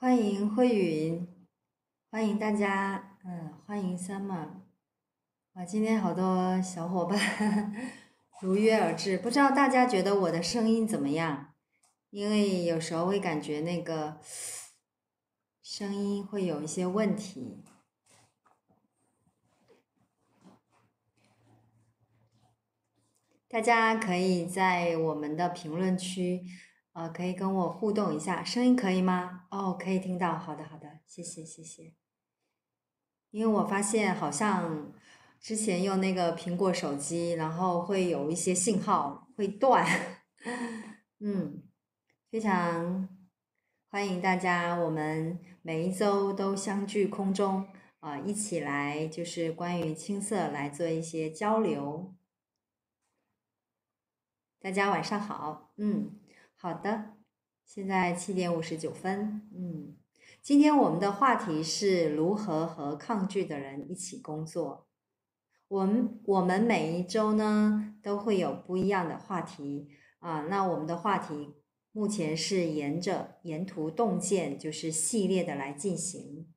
欢迎慧云，欢迎大家，嗯，欢迎 summer，哇，今天好多小伙伴 如约而至，不知道大家觉得我的声音怎么样？因为有时候会感觉那个声音会有一些问题。大家可以在我们的评论区，呃，可以跟我互动一下，声音可以吗？哦，可以听到，好的，好的，谢谢，谢谢。因为我发现好像之前用那个苹果手机，然后会有一些信号会断，嗯，非常欢迎大家，我们每一周都相聚空中，啊，一起来就是关于青色来做一些交流。大家晚上好，嗯，好的，现在七点五十九分，嗯，今天我们的话题是如何和抗拒的人一起工作。我们我们每一周呢都会有不一样的话题啊，那我们的话题目前是沿着沿途洞见就是系列的来进行，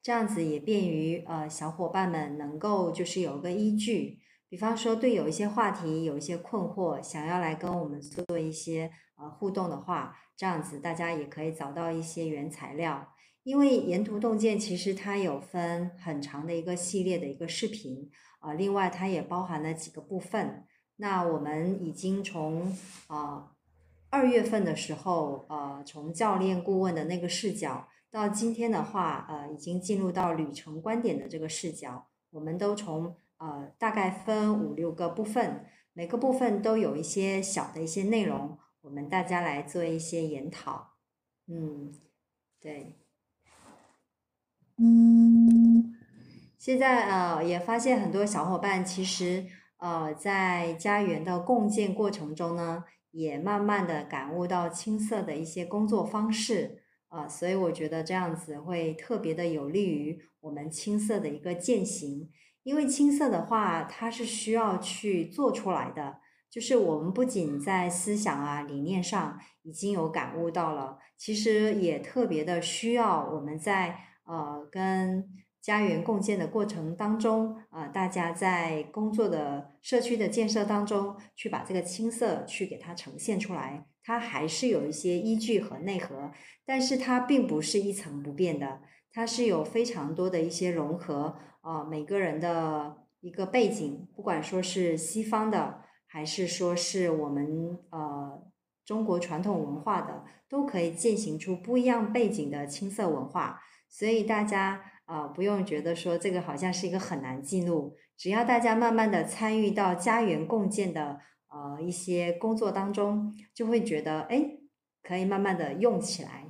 这样子也便于呃小伙伴们能够就是有个依据。比方说，对有一些话题有一些困惑，想要来跟我们做一些呃互动的话，这样子大家也可以找到一些原材料。因为沿途洞见其实它有分很长的一个系列的一个视频啊，另外它也包含了几个部分。那我们已经从啊二月份的时候，呃，从教练顾问的那个视角，到今天的话，呃，已经进入到旅程观点的这个视角，我们都从。呃，大概分五六个部分，每个部分都有一些小的一些内容，我们大家来做一些研讨。嗯，对。嗯，现在呃也发现很多小伙伴其实呃在家园的共建过程中呢，也慢慢的感悟到青色的一些工作方式啊，所以我觉得这样子会特别的有利于我们青色的一个践行。因为青色的话，它是需要去做出来的。就是我们不仅在思想啊、理念上已经有感悟到了，其实也特别的需要我们在呃跟家园共建的过程当中，呃，大家在工作的社区的建设当中，去把这个青色去给它呈现出来，它还是有一些依据和内核，但是它并不是一成不变的，它是有非常多的一些融合。啊，每个人的一个背景，不管说是西方的，还是说是我们呃中国传统文化的，都可以践行出不一样背景的青色文化。所以大家啊，不用觉得说这个好像是一个很难进入，只要大家慢慢的参与到家园共建的呃一些工作当中，就会觉得哎，可以慢慢的用起来。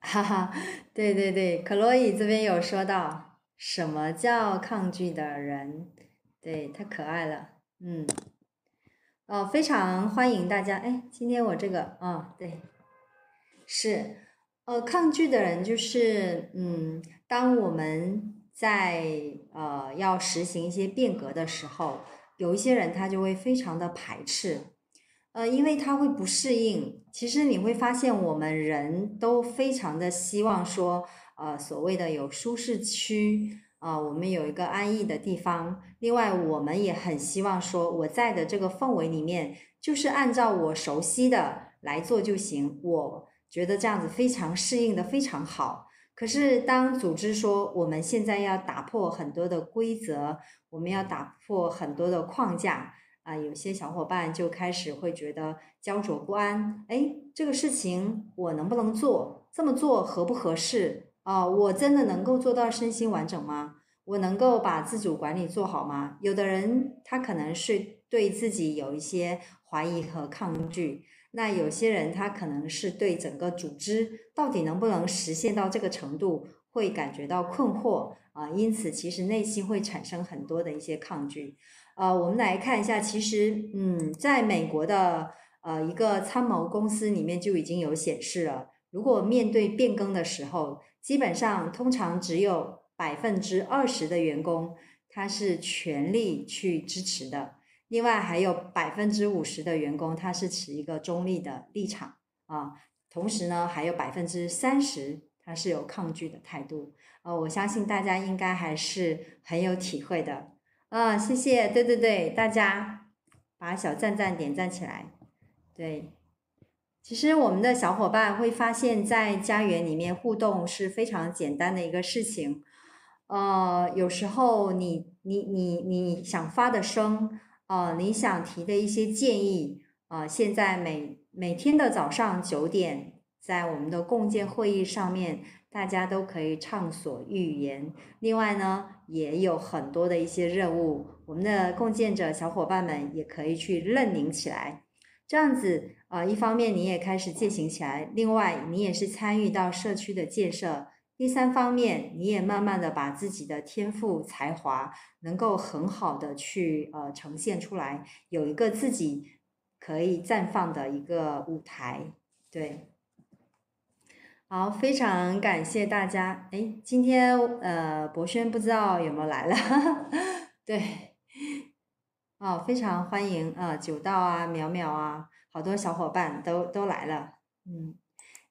哈哈，对对对，克洛伊这边有说到。什么叫抗拒的人？对，太可爱了，嗯，哦，非常欢迎大家。哎，今天我这个，哦，对，是，呃，抗拒的人就是，嗯，当我们在呃要实行一些变革的时候，有一些人他就会非常的排斥，呃，因为他会不适应。其实你会发现，我们人都非常的希望说。呃，所谓的有舒适区啊，我们有一个安逸的地方。另外，我们也很希望说，我在的这个氛围里面，就是按照我熟悉的来做就行。我觉得这样子非常适应的非常好。可是，当组织说我们现在要打破很多的规则，我们要打破很多的框架啊，有些小伙伴就开始会觉得焦灼不安。哎，这个事情我能不能做？这么做合不合适？啊，我真的能够做到身心完整吗？我能够把自主管理做好吗？有的人他可能是对自己有一些怀疑和抗拒，那有些人他可能是对整个组织到底能不能实现到这个程度会感觉到困惑啊，因此其实内心会产生很多的一些抗拒。呃，我们来看一下，其实嗯，在美国的呃一个参谋公司里面就已经有显示了，如果面对变更的时候。基本上，通常只有百分之二十的员工他是全力去支持的，另外还有百分之五十的员工他是持一个中立的立场啊。同时呢，还有百分之三十他是有抗拒的态度。呃，我相信大家应该还是很有体会的。啊，谢谢，对对对，大家把小赞赞点赞起来。对，其实我们的小伙伴会发现，在家园里面互动是非常简单的一个事情。呃，有时候你你你你想发的声，呃，你想提的一些建议，呃，现在每每天的早上九点，在我们的共建会议上面，大家都可以畅所欲言。另外呢，也有很多的一些任务，我们的共建者小伙伴们也可以去认领起来。这样子，呃，一方面你也开始践行起来，另外你也是参与到社区的建设。第三方面，你也慢慢的把自己的天赋才华能够很好的去呃呈现出来，有一个自己可以绽放的一个舞台。对，好，非常感谢大家。哎，今天呃博轩不知道有没有来了？对。哦，非常欢迎啊，九道啊，淼淼啊，好多小伙伴都都来了，嗯，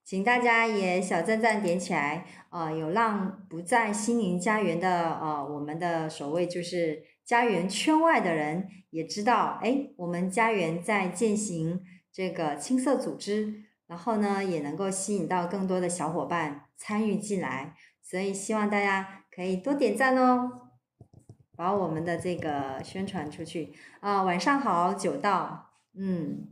请大家也小赞赞点起来，啊，有让不在心灵家园的呃，我们的所谓就是家园圈外的人也知道，哎，我们家园在践行这个青色组织，然后呢，也能够吸引到更多的小伙伴参与进来，所以希望大家可以多点赞哦。把我们的这个宣传出去啊！晚上好，九道，嗯，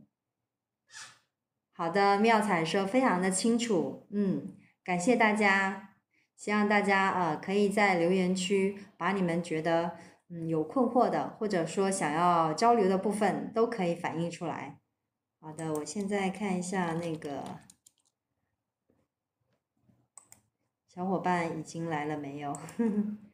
好的，妙彩说非常的清楚，嗯，感谢大家，希望大家呃可以在留言区把你们觉得嗯有困惑的，或者说想要交流的部分都可以反映出来。好的，我现在看一下那个小伙伴已经来了没有？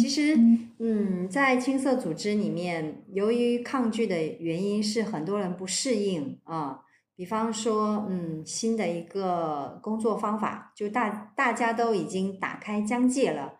其实，嗯，在青色组织里面，由于抗拒的原因是很多人不适应啊。比方说，嗯，新的一个工作方法，就大大家都已经打开疆界了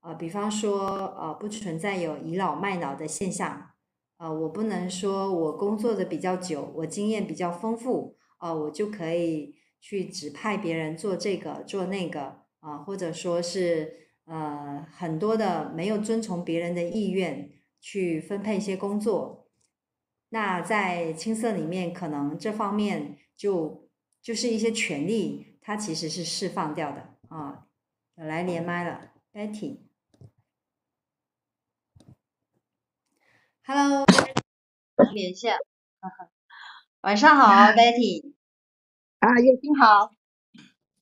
啊。比方说，呃，不存在有倚老卖老的现象啊。我不能说我工作的比较久，我经验比较丰富啊，我就可以去指派别人做这个做那个啊，或者说是。呃，很多的没有遵从别人的意愿去分配一些工作，那在青涩里面，可能这方面就就是一些权利，它其实是释放掉的啊。来连麦了，Betty，Hello，连线，晚上好，Betty，啊，月星好，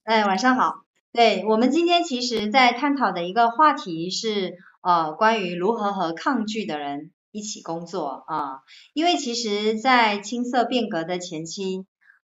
哎，晚上好。对我们今天其实，在探讨的一个话题是，呃，关于如何和抗拒的人一起工作啊。因为其实，在青色变革的前期，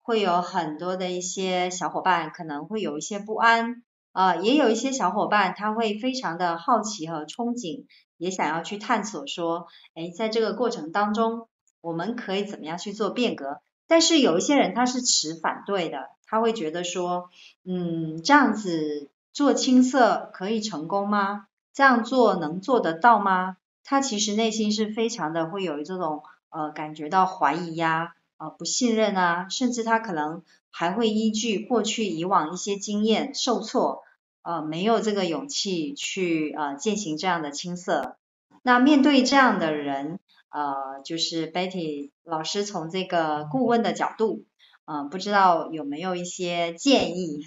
会有很多的一些小伙伴可能会有一些不安，啊，也有一些小伙伴他会非常的好奇和憧憬，也想要去探索说，哎，在这个过程当中，我们可以怎么样去做变革？但是有一些人他是持反对的。他会觉得说，嗯，这样子做青色可以成功吗？这样做能做得到吗？他其实内心是非常的会有这种呃感觉到怀疑呀，呃不信任啊，甚至他可能还会依据过去以往一些经验受挫，呃没有这个勇气去呃践行这样的青涩。那面对这样的人，呃，就是 Betty 老师从这个顾问的角度。嗯，不知道有没有一些建议？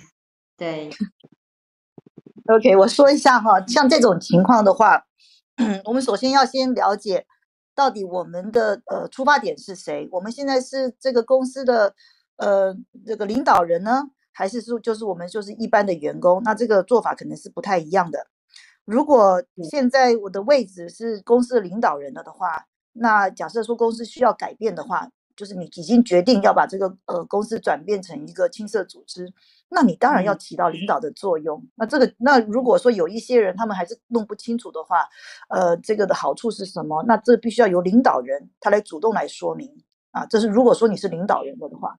对，OK，我说一下哈，像这种情况的话，我们首先要先了解到底我们的呃出发点是谁？我们现在是这个公司的呃这个领导人呢，还是说就是我们就是一般的员工？那这个做法可能是不太一样的。如果现在我的位置是公司的领导人了的话，那假设说公司需要改变的话。就是你已经决定要把这个呃公司转变成一个青色组织，那你当然要起到领导的作用。那这个那如果说有一些人他们还是弄不清楚的话，呃，这个的好处是什么？那这必须要由领导人他来主动来说明啊。这是如果说你是领导人的话，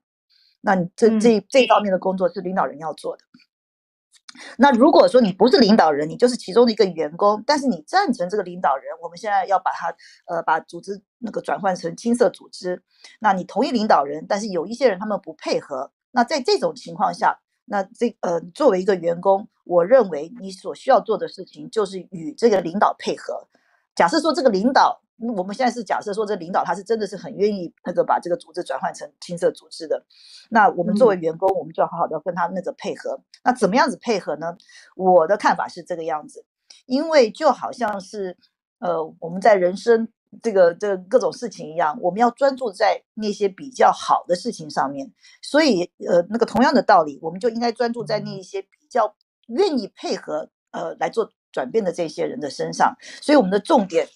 那你这这这方面的工作是领导人要做的。那如果说你不是领导人，你就是其中的一个员工，但是你赞成这个领导人，我们现在要把它呃把组织那个转换成青色组织，那你同意领导人，但是有一些人他们不配合，那在这种情况下，那这呃作为一个员工，我认为你所需要做的事情就是与这个领导配合。假设说这个领导。我们现在是假设说，这领导他是真的是很愿意那个把这个组织转换成青色组织的。那我们作为员工，我们就要好好的跟他那个配合。那怎么样子配合呢？我的看法是这个样子，因为就好像是呃我们在人生这个这个各种事情一样，我们要专注在那些比较好的事情上面。所以呃那个同样的道理，我们就应该专注在那一些比较愿意配合呃来做转变的这些人的身上。所以我们的重点。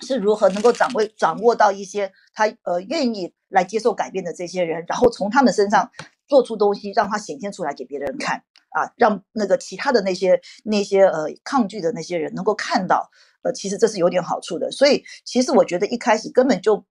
是如何能够掌握掌握到一些他呃愿意来接受改变的这些人，然后从他们身上做出东西，让他显现出来给别人看啊，让那个其他的那些那些呃抗拒的那些人能够看到，呃，其实这是有点好处的。所以其实我觉得一开始根本就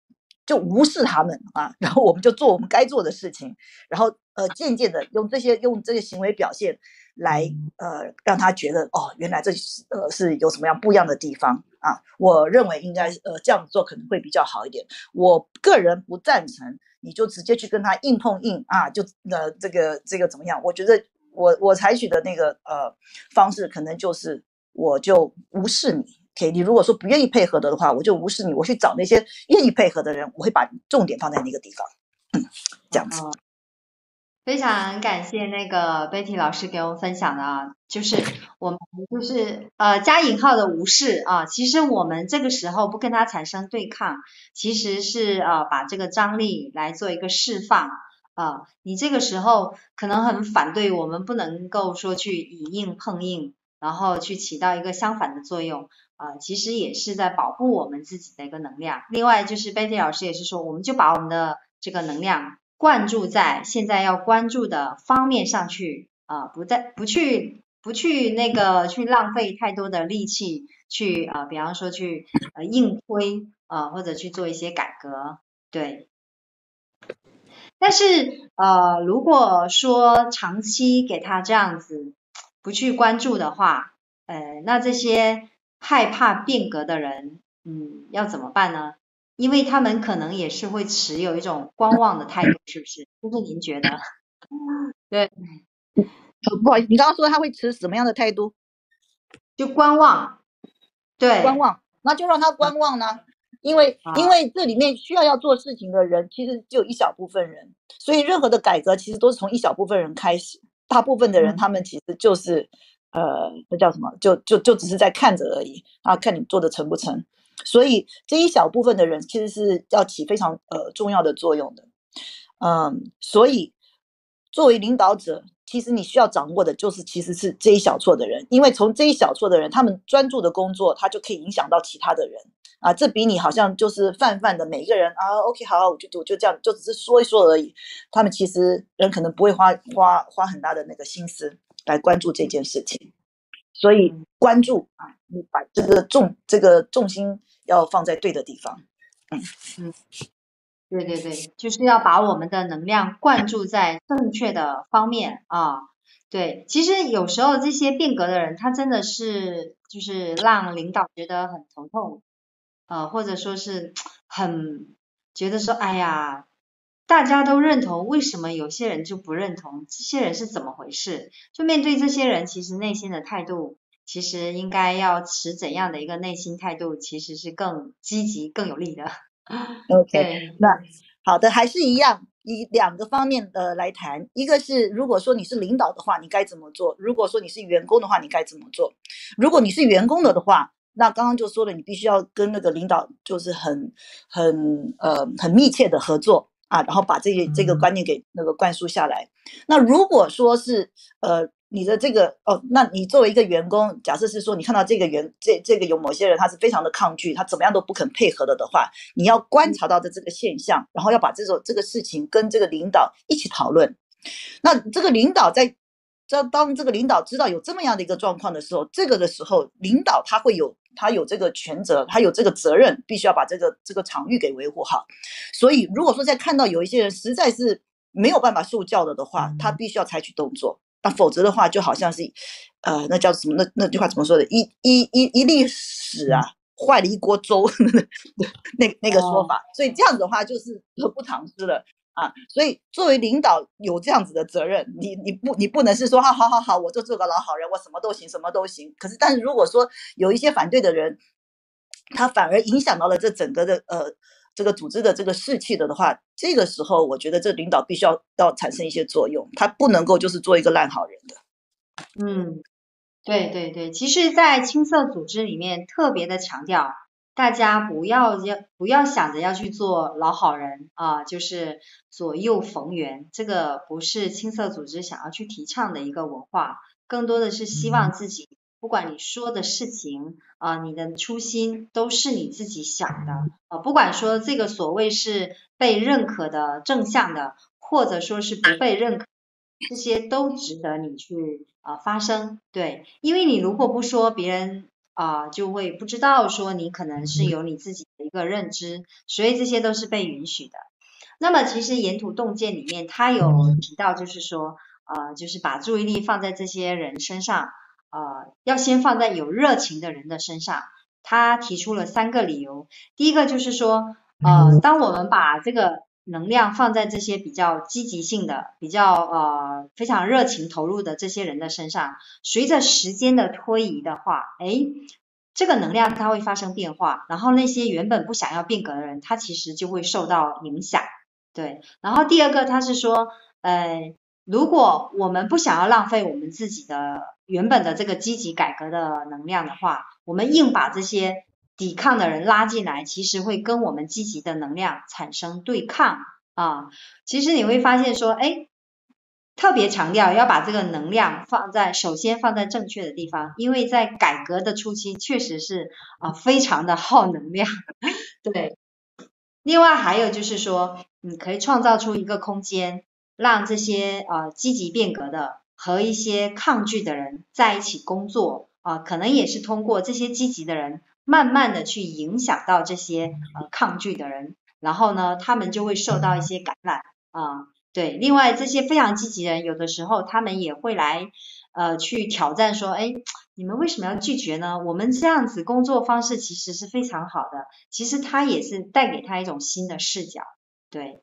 就无视他们啊，然后我们就做我们该做的事情，然后呃渐渐的用这些用这些行为表现。来，呃，让他觉得哦，原来这是呃是有什么样不一样的地方啊？我认为应该呃这样做可能会比较好一点。我个人不赞成，你就直接去跟他硬碰硬啊，就呃这个这个怎么样？我觉得我我采取的那个呃方式，可能就是我就无视你。OK，你如果说不愿意配合的的话，我就无视你，我去找那些愿意配合的人，我会把重点放在那个地方，嗯，这样子。非常感谢那个 Betty 老师给我们分享的啊，就是 我们就是呃加引号的无视啊，其实我们这个时候不跟他产生对抗，其实是呃把这个张力来做一个释放啊，你这个时候可能很反对，我们不能够说去以硬碰硬，然后去起到一个相反的作用啊，其实也是在保护我们自己的一个能量。另外就是 Betty 老师也是说，我们就把我们的这个能量。灌注在现在要关注的方面上去啊，不再不去不去那个去浪费太多的力气去啊，比方说去呃硬推啊，或者去做一些改革，对。但是呃，如果说长期给他这样子不去关注的话，呃，那这些害怕变革的人，嗯，要怎么办呢？因为他们可能也是会持有一种观望的态度，是不是？就是您觉得？对，不好意思，你刚刚说他会持什么样的态度？就观望，对，观望，那就让他观望呢。因为因为这里面需要要做事情的人，其实就一小部分人，所以任何的改革其实都是从一小部分人开始，大部分的人他们其实就是呃，那叫什么？就就就只是在看着而已啊，看你做的成不成。所以这一小部分的人其实是要起非常呃重要的作用的，嗯，所以作为领导者，其实你需要掌握的就是其实是这一小撮的人，因为从这一小撮的人，他们专注的工作，他就可以影响到其他的人啊，这比你好像就是泛泛的每一个人啊，OK，好，我就我就这样，就只是说一说而已，他们其实人可能不会花花花很大的那个心思来关注这件事情。所以关注啊，你把这个重这个重心要放在对的地方。嗯嗯，对对对，就是要把我们的能量灌注在正确的方面啊。对，其实有时候这些变革的人，他真的是就是让领导觉得很头痛，呃，或者说是很觉得说，哎呀。大家都认同，为什么有些人就不认同？这些人是怎么回事？就面对这些人，其实内心的态度，其实应该要持怎样的一个内心态度，其实是更积极、更有利的。OK，那好的，还是一样，以两个方面的来谈。一个是，如果说你是领导的话，你该怎么做？如果说你是员工的话，你该怎么做？如果你是员工了的话，那刚刚就说了，你必须要跟那个领导就是很、很呃、很密切的合作。啊，然后把这些这个观念给那个灌输下来。那如果说是呃你的这个哦，那你作为一个员工，假设是说你看到这个员这这个有某些人他是非常的抗拒，他怎么样都不肯配合的的话，你要观察到的这个现象，然后要把这种这个事情跟这个领导一起讨论。那这个领导在。当当这个领导知道有这么样的一个状况的时候，这个的时候，领导他会有他有这个权责，他有这个责任，必须要把这个这个场域给维护好。所以，如果说在看到有一些人实在是没有办法受教的的话，他必须要采取动作那否则的话，就好像是，呃，那叫什么？那那句话怎么说的？一一一一粒屎啊，坏了一锅粥，那那个说法。所以这样子的话，就是得不偿失了啊。所以作为领导有这样子的责任，你你不你不能是说啊，好好好，我就做个老好人，我什么都行，什么都行。可是，但是如果说有一些反对的人，他反而影响到了这整个的呃这个组织的这个士气的的话，这个时候我觉得这领导必须要要产生一些作用，他不能够就是做一个烂好人的。嗯，对对对，其实，在青色组织里面特别的强调，大家不要要不要想着要去做老好人啊，就是左右逢源，这个不是青色组织想要去提倡的一个文化，更多的是希望自己。不管你说的事情啊，你的初心都是你自己想的啊，不管说这个所谓是被认可的正向的，或者说是不被认可，这些都值得你去啊发声。对，因为你如果不说，别人啊就会不知道说你可能是有你自己的一个认知，所以这些都是被允许的。那么其实沿途洞见里面，他有提到就是说呃，就是把注意力放在这些人身上。呃，要先放在有热情的人的身上。他提出了三个理由，第一个就是说，呃，当我们把这个能量放在这些比较积极性的、比较呃非常热情投入的这些人的身上，随着时间的推移的话，哎，这个能量它会发生变化，然后那些原本不想要变革的人，他其实就会受到影响。对，然后第二个他是说，呃，如果我们不想要浪费我们自己的。原本的这个积极改革的能量的话，我们硬把这些抵抗的人拉进来，其实会跟我们积极的能量产生对抗啊。其实你会发现说，哎，特别强调要把这个能量放在首先放在正确的地方，因为在改革的初期确实是啊非常的耗能量。对，另外还有就是说，你可以创造出一个空间，让这些呃积极变革的。和一些抗拒的人在一起工作啊，可能也是通过这些积极的人，慢慢的去影响到这些呃抗拒的人，然后呢，他们就会受到一些感染啊。对，另外这些非常积极的人，有的时候他们也会来呃去挑战说，哎，你们为什么要拒绝呢？我们这样子工作方式其实是非常好的，其实他也是带给他一种新的视角，对。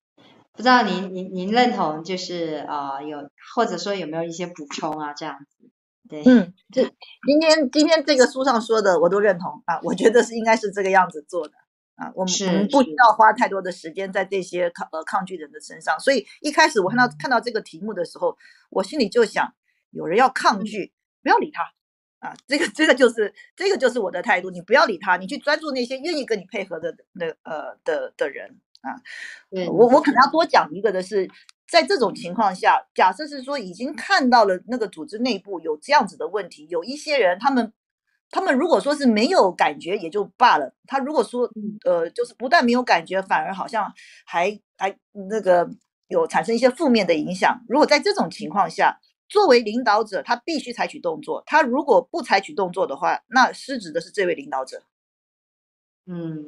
不知道您您您认同就是呃有或者说有没有一些补充啊这样子？对，嗯，这今天今天这个书上说的我都认同啊，我觉得是应该是这个样子做的啊，我们我们不需要花太多的时间在这些抗呃抗拒人的身上。所以一开始我看到看到这个题目的时候，我心里就想，有人要抗拒，不要理他啊，这个这个就是这个就是我的态度，你不要理他，你去专注那些愿意跟你配合的那呃的的人。啊，我我可能要多讲一个的是，在这种情况下，假设是说已经看到了那个组织内部有这样子的问题，有一些人他们他们如果说是没有感觉也就罢了，他如果说呃就是不但没有感觉，反而好像还还那个有产生一些负面的影响。如果在这种情况下，作为领导者，他必须采取动作，他如果不采取动作的话，那失职的是这位领导者。嗯。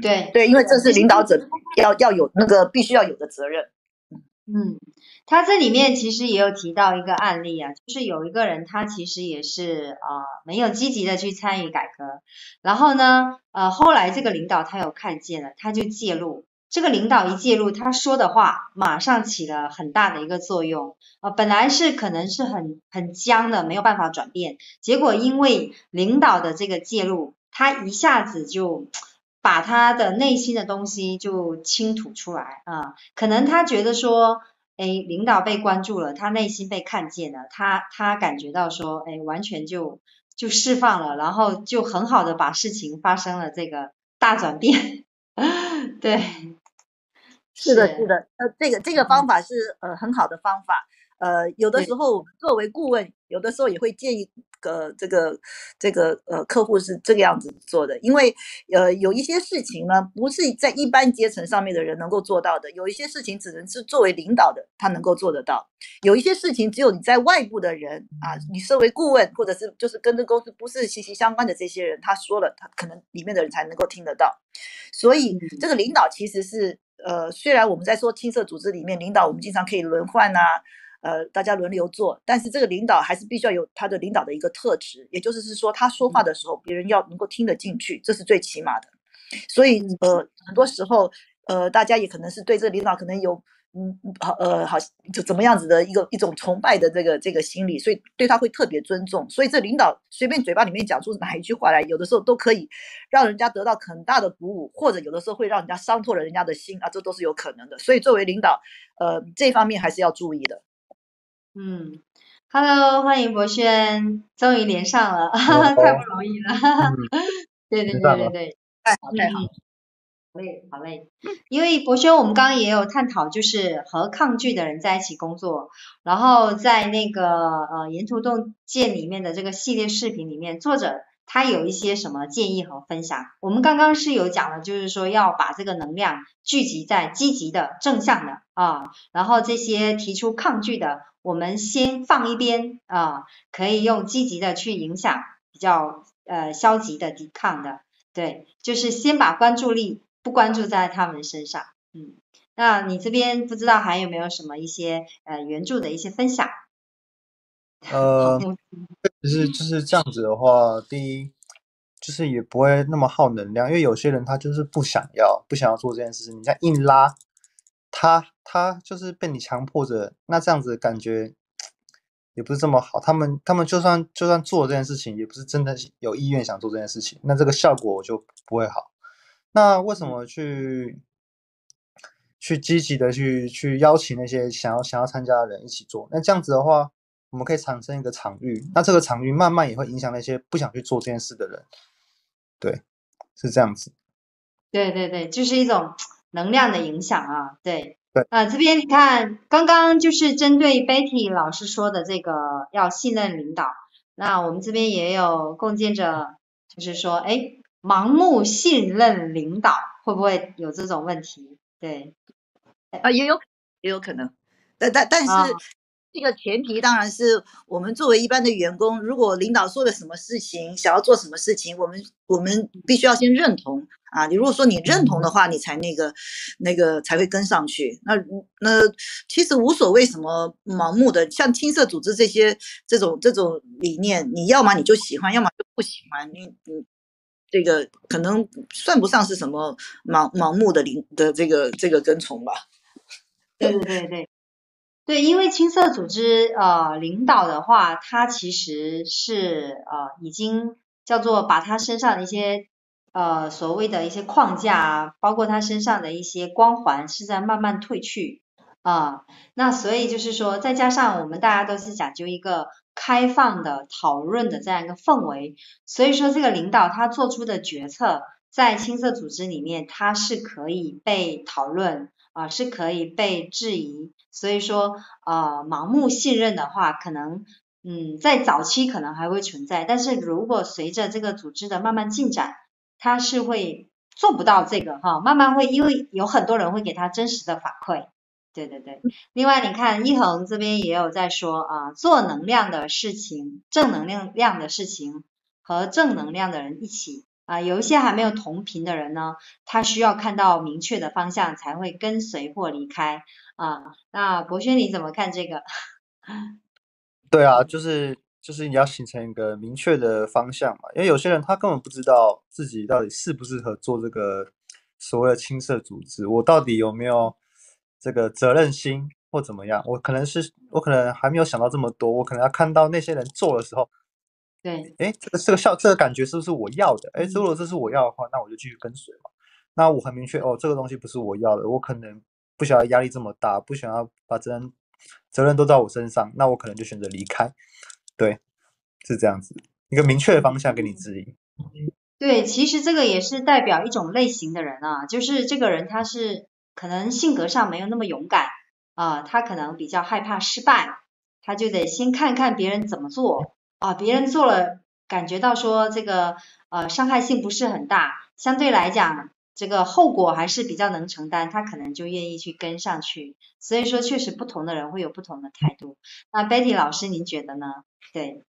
对对，因为这是领导者要要有那个必须要有的责任。嗯，他这里面其实也有提到一个案例啊，就是有一个人他其实也是啊没有积极的去参与改革，然后呢呃后来这个领导他有看见了，他就介入。这个领导一介入，他说的话马上起了很大的一个作用啊，本来是可能是很很僵的，没有办法转变，结果因为领导的这个介入，他一下子就。把他的内心的东西就倾吐出来啊，可能他觉得说，哎，领导被关注了，他内心被看见了，他他感觉到说，哎，完全就就释放了，然后就很好的把事情发生了这个大转变，对，是的，是的，呃，这个这个方法是呃很好的方法，呃，有的时候作为顾问，有的时候也会建议。呃这个这个呃客户是这个样子做的，因为呃有一些事情呢，不是在一般阶层上面的人能够做到的，有一些事情只能是作为领导的他能够做得到，有一些事情只有你在外部的人啊，你身为顾问或者是就是跟这公司不是息息相关的这些人，他说了，他可能里面的人才能够听得到，所以这个领导其实是呃，虽然我们在说青色组织里面领导，我们经常可以轮换呐。呃，大家轮流做，但是这个领导还是必须要有他的领导的一个特质，也就是是说，他说话的时候，别人要能够听得进去，这是最起码的。所以，呃，很多时候，呃，大家也可能是对这个领导可能有。嗯，好，呃，好，就怎么样子的一个一种崇拜的这个这个心理，所以对他会特别尊重。所以这领导随便嘴巴里面讲出哪一句话来，有的时候都可以让人家得到很大的鼓舞，或者有的时候会让人家伤透了人家的心啊，这都是有可能的。所以作为领导，呃，这方面还是要注意的。嗯，Hello，欢迎博轩，终于连上了，太不容易了。对对对对对，太好太好。好嘞，好嘞。因为博轩，我们刚刚也有探讨，就是和抗拒的人在一起工作。然后在那个呃沿途洞见里面的这个系列视频里面，作者他有一些什么建议和分享？我们刚刚是有讲了，就是说要把这个能量聚集在积极的、正向的啊。然后这些提出抗拒的，我们先放一边啊，可以用积极的去影响，比较呃消极的抵抗的。对，就是先把关注力。不关注在他们身上，嗯，那你这边不知道还有没有什么一些呃援助的一些分享？呃，就是就是这样子的话，第一就是也不会那么耗能量，因为有些人他就是不想要不想要做这件事情，你再硬拉他，他就是被你强迫着，那这样子感觉也不是这么好。他们他们就算就算做这件事情，也不是真的有意愿想做这件事情，那这个效果就不会好。那为什么去去积极的去去邀请那些想要想要参加的人一起做？那这样子的话，我们可以产生一个场域。那这个场域慢慢也会影响那些不想去做这件事的人。对，是这样子。对对对，就是一种能量的影响啊。对。对。啊，这边你看，刚刚就是针对 Betty 老师说的这个要信任领导。那我们这边也有共建者，就是说，哎。盲目信任领导会不会有这种问题？对，啊，也有也有可能，但但但是这个前提当然是我们作为一般的员工，如果领导说了什么事情，想要做什么事情，我们我们必须要先认同啊。你如果说你认同的话，你才那个那个才会跟上去。那那其实无所谓什么盲目的，像青色组织这些这种这种理念，你要么你就喜欢，要么就不喜欢，你你。这个可能算不上是什么盲盲目的领的这个这个跟从吧。对对对对，对，因为青色组织呃领导的话，他其实是呃已经叫做把他身上的一些呃所谓的一些框架啊，包括他身上的一些光环是在慢慢褪去啊。那所以就是说，再加上我们大家都是讲究一个。开放的讨论的这样一个氛围，所以说这个领导他做出的决策，在青色组织里面，他是可以被讨论啊，是可以被质疑。所以说，呃，盲目信任的话，可能嗯，在早期可能还会存在，但是如果随着这个组织的慢慢进展，他是会做不到这个哈，慢慢会因为有很多人会给他真实的反馈。对对对，另外你看一恒这边也有在说啊，做能量的事情，正能量量的事情和正能量的人一起啊，有一些还没有同频的人呢，他需要看到明确的方向才会跟随或离开啊。那博轩你怎么看这个？对啊，就是就是你要形成一个明确的方向嘛，因为有些人他根本不知道自己到底适不适合做这个所谓的青色组织，我到底有没有？这个责任心或怎么样，我可能是我可能还没有想到这么多，我可能要看到那些人做的时候，对，哎，这个这个效这个感觉是不是我要的？哎，如果这是我要的话，那我就继续跟随嘛。那我很明确哦，这个东西不是我要的，我可能不想要压力这么大，不想要把责任责任都在我身上，那我可能就选择离开。对，是这样子，一个明确的方向给你指引。对，其实这个也是代表一种类型的人啊，就是这个人他是。可能性格上没有那么勇敢啊，他可能比较害怕失败，他就得先看看别人怎么做啊，别人做了感觉到说这个呃伤害性不是很大，相对来讲这个后果还是比较能承担，他可能就愿意去跟上去。所以说确实不同的人会有不同的态度。那 Betty 老师您觉得呢？对。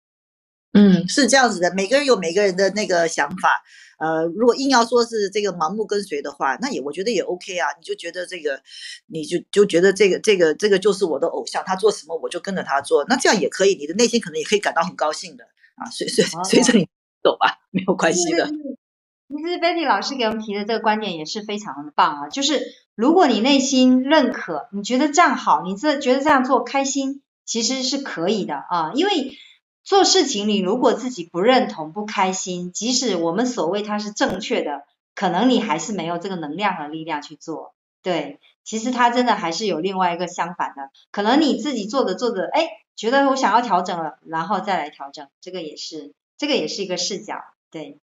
嗯，是这样子的，每个人有每个人的那个想法。呃，如果硬要说是这个盲目跟随的话，那也我觉得也 OK 啊。你就觉得这个，你就就觉得这个这个这个就是我的偶像，他做什么我就跟着他做，那这样也可以，你的内心可能也可以感到很高兴的啊。随随随着你走吧，没有关系的。其实 Betty 老师给我们提的这个观点也是非常的棒啊，就是如果你内心认可，你觉得这样好，你这觉得这样做开心，其实是可以的啊，因为。做事情你如果自己不认同、不开心，即使我们所谓它是正确的，可能你还是没有这个能量和力量去做。对，其实它真的还是有另外一个相反的，可能你自己做着做着，哎，觉得我想要调整了，然后再来调整，这个也是，这个也是一个视角。对，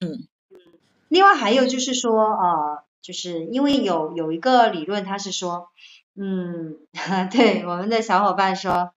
嗯嗯。另外还有就是说，呃，就是因为有有一个理论，它是说，嗯，对，我们的小伙伴说。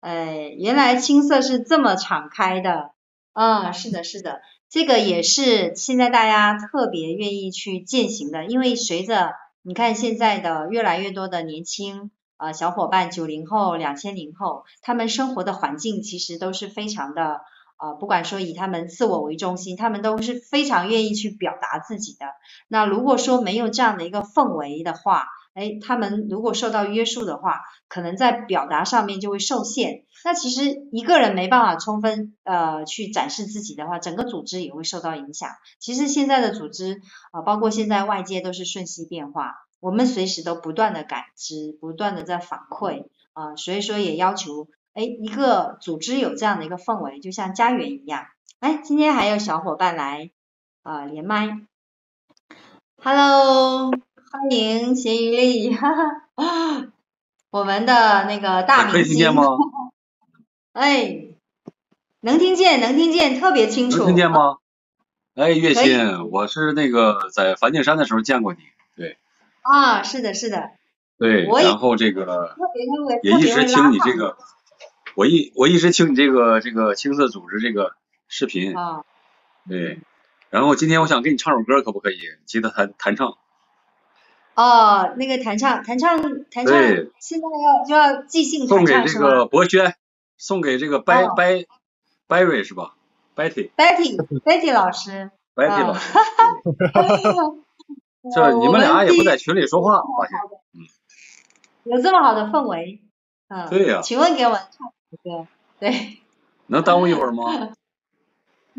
哎，原来青色是这么敞开的，嗯，是的，是的，这个也是现在大家特别愿意去践行的，因为随着你看现在的越来越多的年轻啊小伙伴，九零后、两千零后，他们生活的环境其实都是非常的啊，不管说以他们自我为中心，他们都是非常愿意去表达自己的。那如果说没有这样的一个氛围的话，哎，他们如果受到约束的话，可能在表达上面就会受限。那其实一个人没办法充分呃去展示自己的话，整个组织也会受到影响。其实现在的组织啊，包括现在外界都是瞬息变化，我们随时都不断的感知，不断的在反馈啊，所以说也要求哎一个组织有这样的一个氛围，就像家园一样。哎，今天还有小伙伴来啊连麦，Hello。欢迎咸鱼丽，哈哈，我们的那个大明星。可以听见吗？哎，能听见，能听见，特别清楚。能听见吗？哎，月心，我是那个在梵净山的时候见过你，对。啊，是的，是的。对，然后这个也一直听你这个，我一我一直听你这个这个青色组织这个视频。啊。对，然后今天我想给你唱首歌，可不可以？记得弹弹唱。哦，那个弹唱，弹唱，弹唱，现在要就要即兴弹唱送给这个博轩，送给这个 b y b y Berry 是吧？Betty，Betty，Betty 老师。Betty 老师。这你们俩也不在群里说话，发现。嗯。有这么好的氛围，嗯。对呀。请问给我们唱歌，对。能耽误一会儿吗？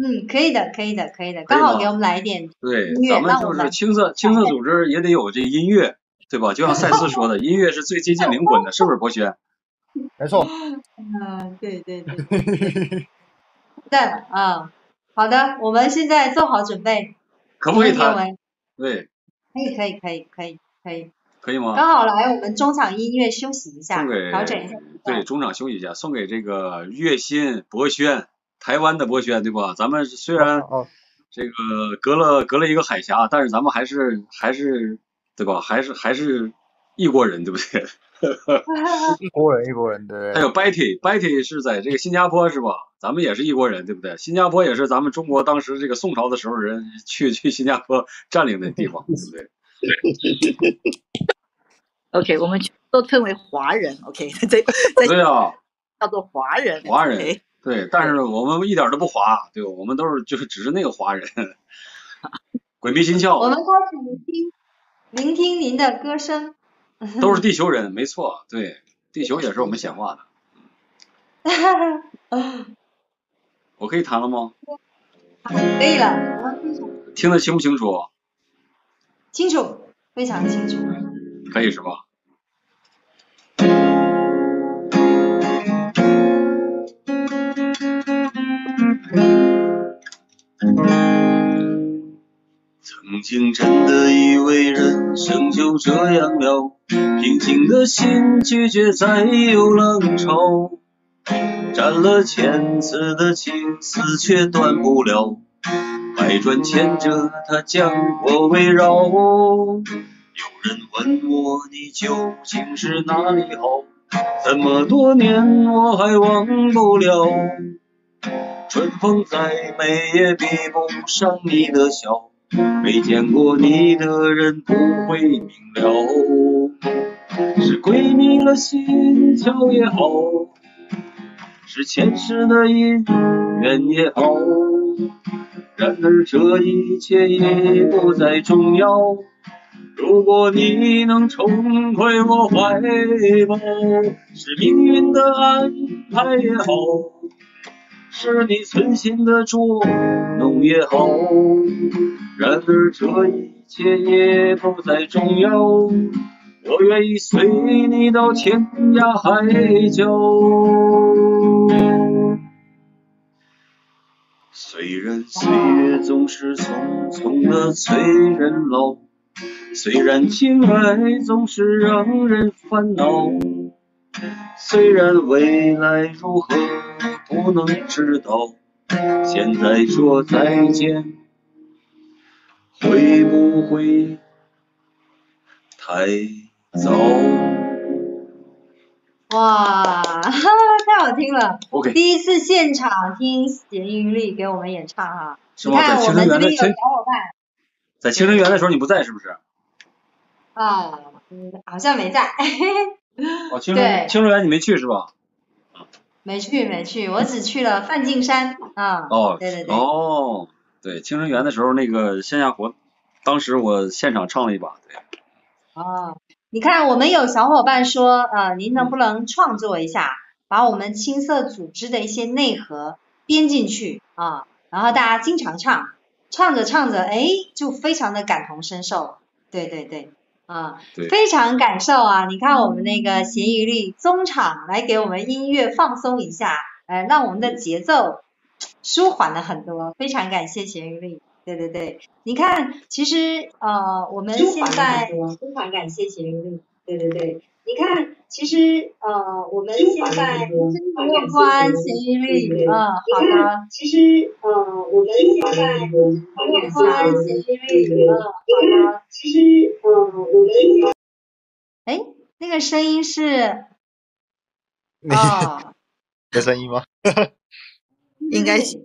嗯，可以的，可以的，可以的，刚好给我们来一点对，咱们就是青色青色组织也得有这音乐，对吧？就像赛斯说的，音乐是最接近灵魂的，是不是博轩？没错。嗯，对对对。对啊，好的，我们现在做好准备。可不可以弹？对。可以可以可以可以可以。可以吗？刚好来我们中场音乐休息一下，调整一下。对，中场休息一下，送给这个月薪博轩。台湾的博轩对吧？咱们虽然这个隔了隔了一个海峡，但是咱们还是还是对吧？还是还是一国人对不对？一国人，一国人对。还有 Betty，Betty 是在这个新加坡是吧？咱们也是一国人对不对？新加坡也是咱们中国当时这个宋朝的时候人去去新加坡占领的地方 对不对？对。OK，我们都称为华人 OK，这对啊，叫做华人，华人。对，但是我们一点都不华，对我们都是就是只是那个华人，鬼迷心窍。我们开始聆听，聆听您的歌声。都是 地球人，没错，对，地球也是我们显化的。我可以弹了吗？可以了，听得清不清楚？清楚，非常清楚。可以是吧？曾经真的以为人生就这样了，平静的心拒绝再有浪潮，斩了千次的情丝却断不了，百转千折它将我围绕。有人问我你究竟是哪里好，这么多年我还忘不了。春风再美也比不上你的笑，没见过你的人不会明了。是鬼迷了心窍也好，是前世的因缘也好。然而这一切也不再重要。如果你能重回我怀抱，是命运的安排也好，是你存心的捉弄也好。然而这一切也不再重要，我愿意随你到天涯海角。虽然岁月总是匆匆的催人老，虽然情爱总是让人烦恼，虽然未来如何不能知道，现在说再见会不会太早哇，太好听了！？OK，第一次现场听咸鱼丽给我们演唱哈，是吗？在你看我青们这边有小春园的青伙伴在青春园的时候你不在是不是？啊，嗯，好像没在，哦，青对春青春园你没去是吧？没去没去，我只去了梵净山啊。哦，对对对哦，对，青春园的时候那个线下活，当时我现场唱了一把，对，哦，你看，我们有小伙伴说，呃，您能不能创作一下，把我们青色组织的一些内核编进去啊？然后大家经常唱，唱着唱着，哎，就非常的感同身受。对对对，啊，非常感受啊！你看我们那个咸鱼力中场来给我们音乐放松一下，呃，让我们的节奏舒缓了很多，非常感谢咸鱼力。对对对，你看，其实呃，我们现在非常感谢咸鱼力。对对对，你看，其实呃，我们现在乐欢咸鱼力，嗯，好的。其实呃，我们现在乐欢咸鱼力，嗯，好的。其实呃，我们哎，那个声音是 你哦，的声音吗？应该是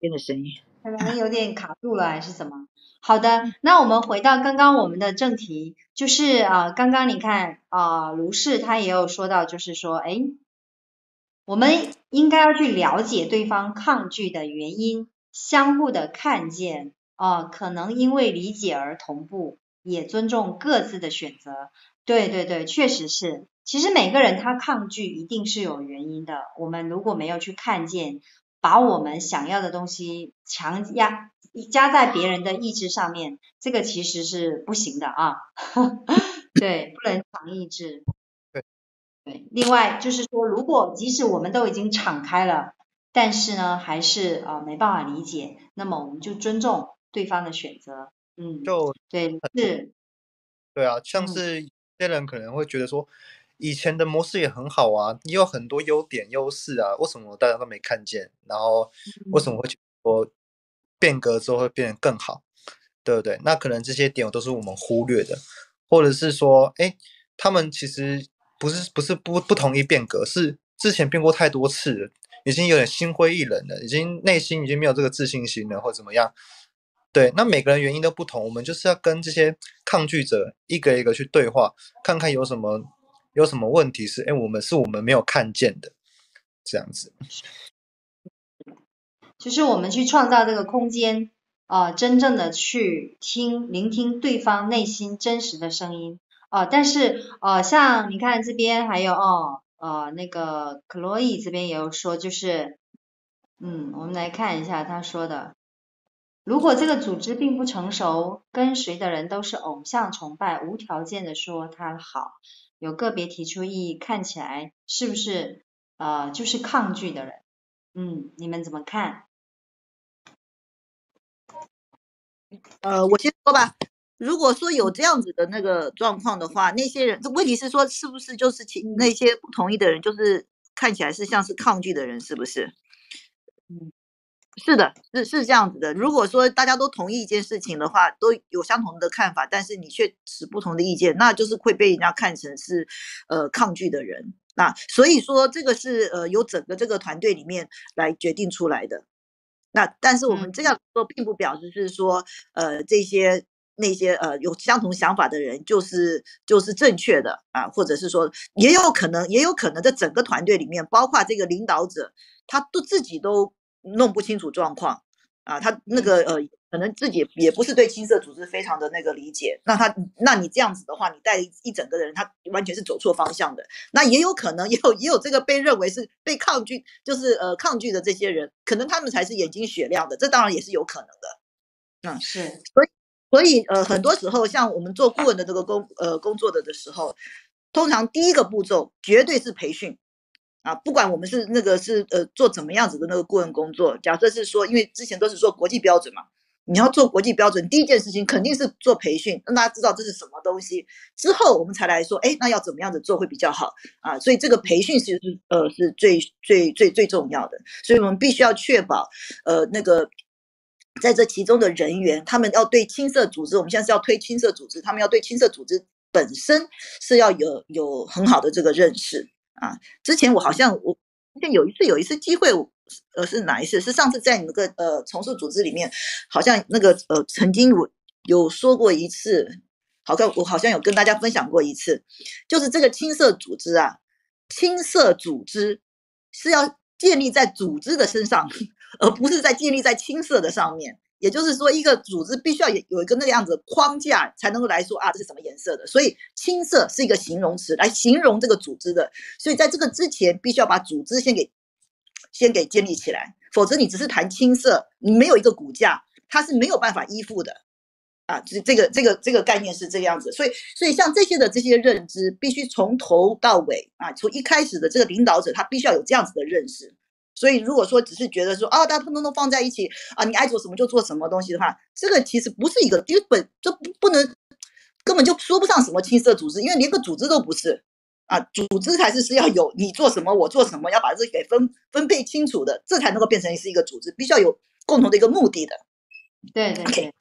边的声音。可能有点卡住了还是怎么？好的，那我们回到刚刚我们的正题，就是啊、呃刚刚你看啊、呃卢氏他也有说到，就是说，哎，我们应该要去了解对方抗拒的原因，相互的看见，啊、可能因为理解而同步，也尊重各自的选择。对对对，确实是。其实每个人他抗拒一定是有原因的，我们如果没有去看见，把我们想要的东西强压加在别人的意志上面，这个其实是不行的啊。对，不能强意志。对对，另外就是说，如果即使我们都已经敞开了，但是呢，还是呃没办法理解，那么我们就尊重对方的选择。嗯，就对，是，对啊，像嗯是有些人可能会觉得说，以前的模式也很好啊，也有很多优点优势啊，为什么大家都没看见？然后为什么会觉得说变革之后会变得更好，对不对？那可能这些点都是我们忽略的，或者是说，哎，他们其实不是不是不不同意变革，是之前变过太多次了，已经有点心灰意冷了，已经内心已经没有这个自信心了，或怎么样。对，那每个人原因都不同，我们就是要跟这些抗拒者一个一个去对话，看看有什么有什么问题是，哎，我们是我们没有看见的，这样子。就是我们去创造这个空间，呃，真正的去听、聆听对方内心真实的声音，呃，但是呃，像你看这边还有哦，呃，那个克洛伊这边也有说，就是，嗯，我们来看一下他说的，如果这个组织并不成熟，跟随的人都是偶像崇拜，无条件的说他好，有个别提出异议，看起来是不是呃就是抗拒的人？嗯，你们怎么看？呃，我先说吧。如果说有这样子的那个状况的话，那些人，这问题是说是不是就是请那些不同意的人，就是看起来是像是抗拒的人，是不是？嗯，是的，是是这样子的。如果说大家都同意一件事情的话，都有相同的看法，但是你却持不同的意见，那就是会被人家看成是呃抗拒的人。那所以说，这个是呃由整个这个团队里面来决定出来的。那但是我们这样说，并不表示是说，呃，这些那些呃有相同想法的人就是就是正确的啊，或者是说，也有可能也有可能在整个团队里面，包括这个领导者，他都自己都弄不清楚状况啊，他那个呃，可能自己也不是对青色组织非常的那个理解，那他那你这样子的话，你带一整个人，他完全是走错方向的。那也有可能也有也有这个被认为是被抗拒，就是呃抗拒的这些人，可能他们才是眼睛雪亮的，这当然也是有可能的。嗯，是，所以所以呃，很多时候像我们做顾问的这个工呃工作的的时候，通常第一个步骤绝对是培训。啊，不管我们是那个是呃做怎么样子的那个顾问工作，假设是说，因为之前都是做国际标准嘛，你要做国际标准，第一件事情肯定是做培训，让大家知道这是什么东西，之后我们才来说，哎，那要怎么样子做会比较好啊？所以这个培训其实是呃是最最最最重要的，所以我们必须要确保呃那个在这其中的人员，他们要对青色组织，我们现在是要推青色组织，他们要对青色组织本身是要有有很好的这个认识。啊，之前我好像我像有一次有一次机会，呃，是哪一次？是上次在你那个呃从事组织里面，好像那个呃曾经我有说过一次，好像我好像有跟大家分享过一次，就是这个青色组织啊，青色组织是要建立在组织的身上，而不是在建立在青色的上面。也就是说，一个组织必须要有有一个那个样子框架，才能够来说啊，这是什么颜色的。所以青色是一个形容词来形容这个组织的。所以在这个之前，必须要把组织先给先给建立起来，否则你只是谈青色，你没有一个骨架，它是没有办法依附的啊。这这个这个这个概念是这个样子。所以所以像这些的这些认知，必须从头到尾啊，从一开始的这个领导者，他必须要有这样子的认识。所以，如果说只是觉得说啊，大家通通都放在一起啊，你爱做什么就做什么东西的话，这个其实不是一个，因为本就不不能，根本就说不上什么青色组织，因为连个组织都不是啊。组织还是是要有你做什么，我做什么，要把这给分分配清楚的，这才能够变成是一个组织，必须要有共同的一个目的的。对对对，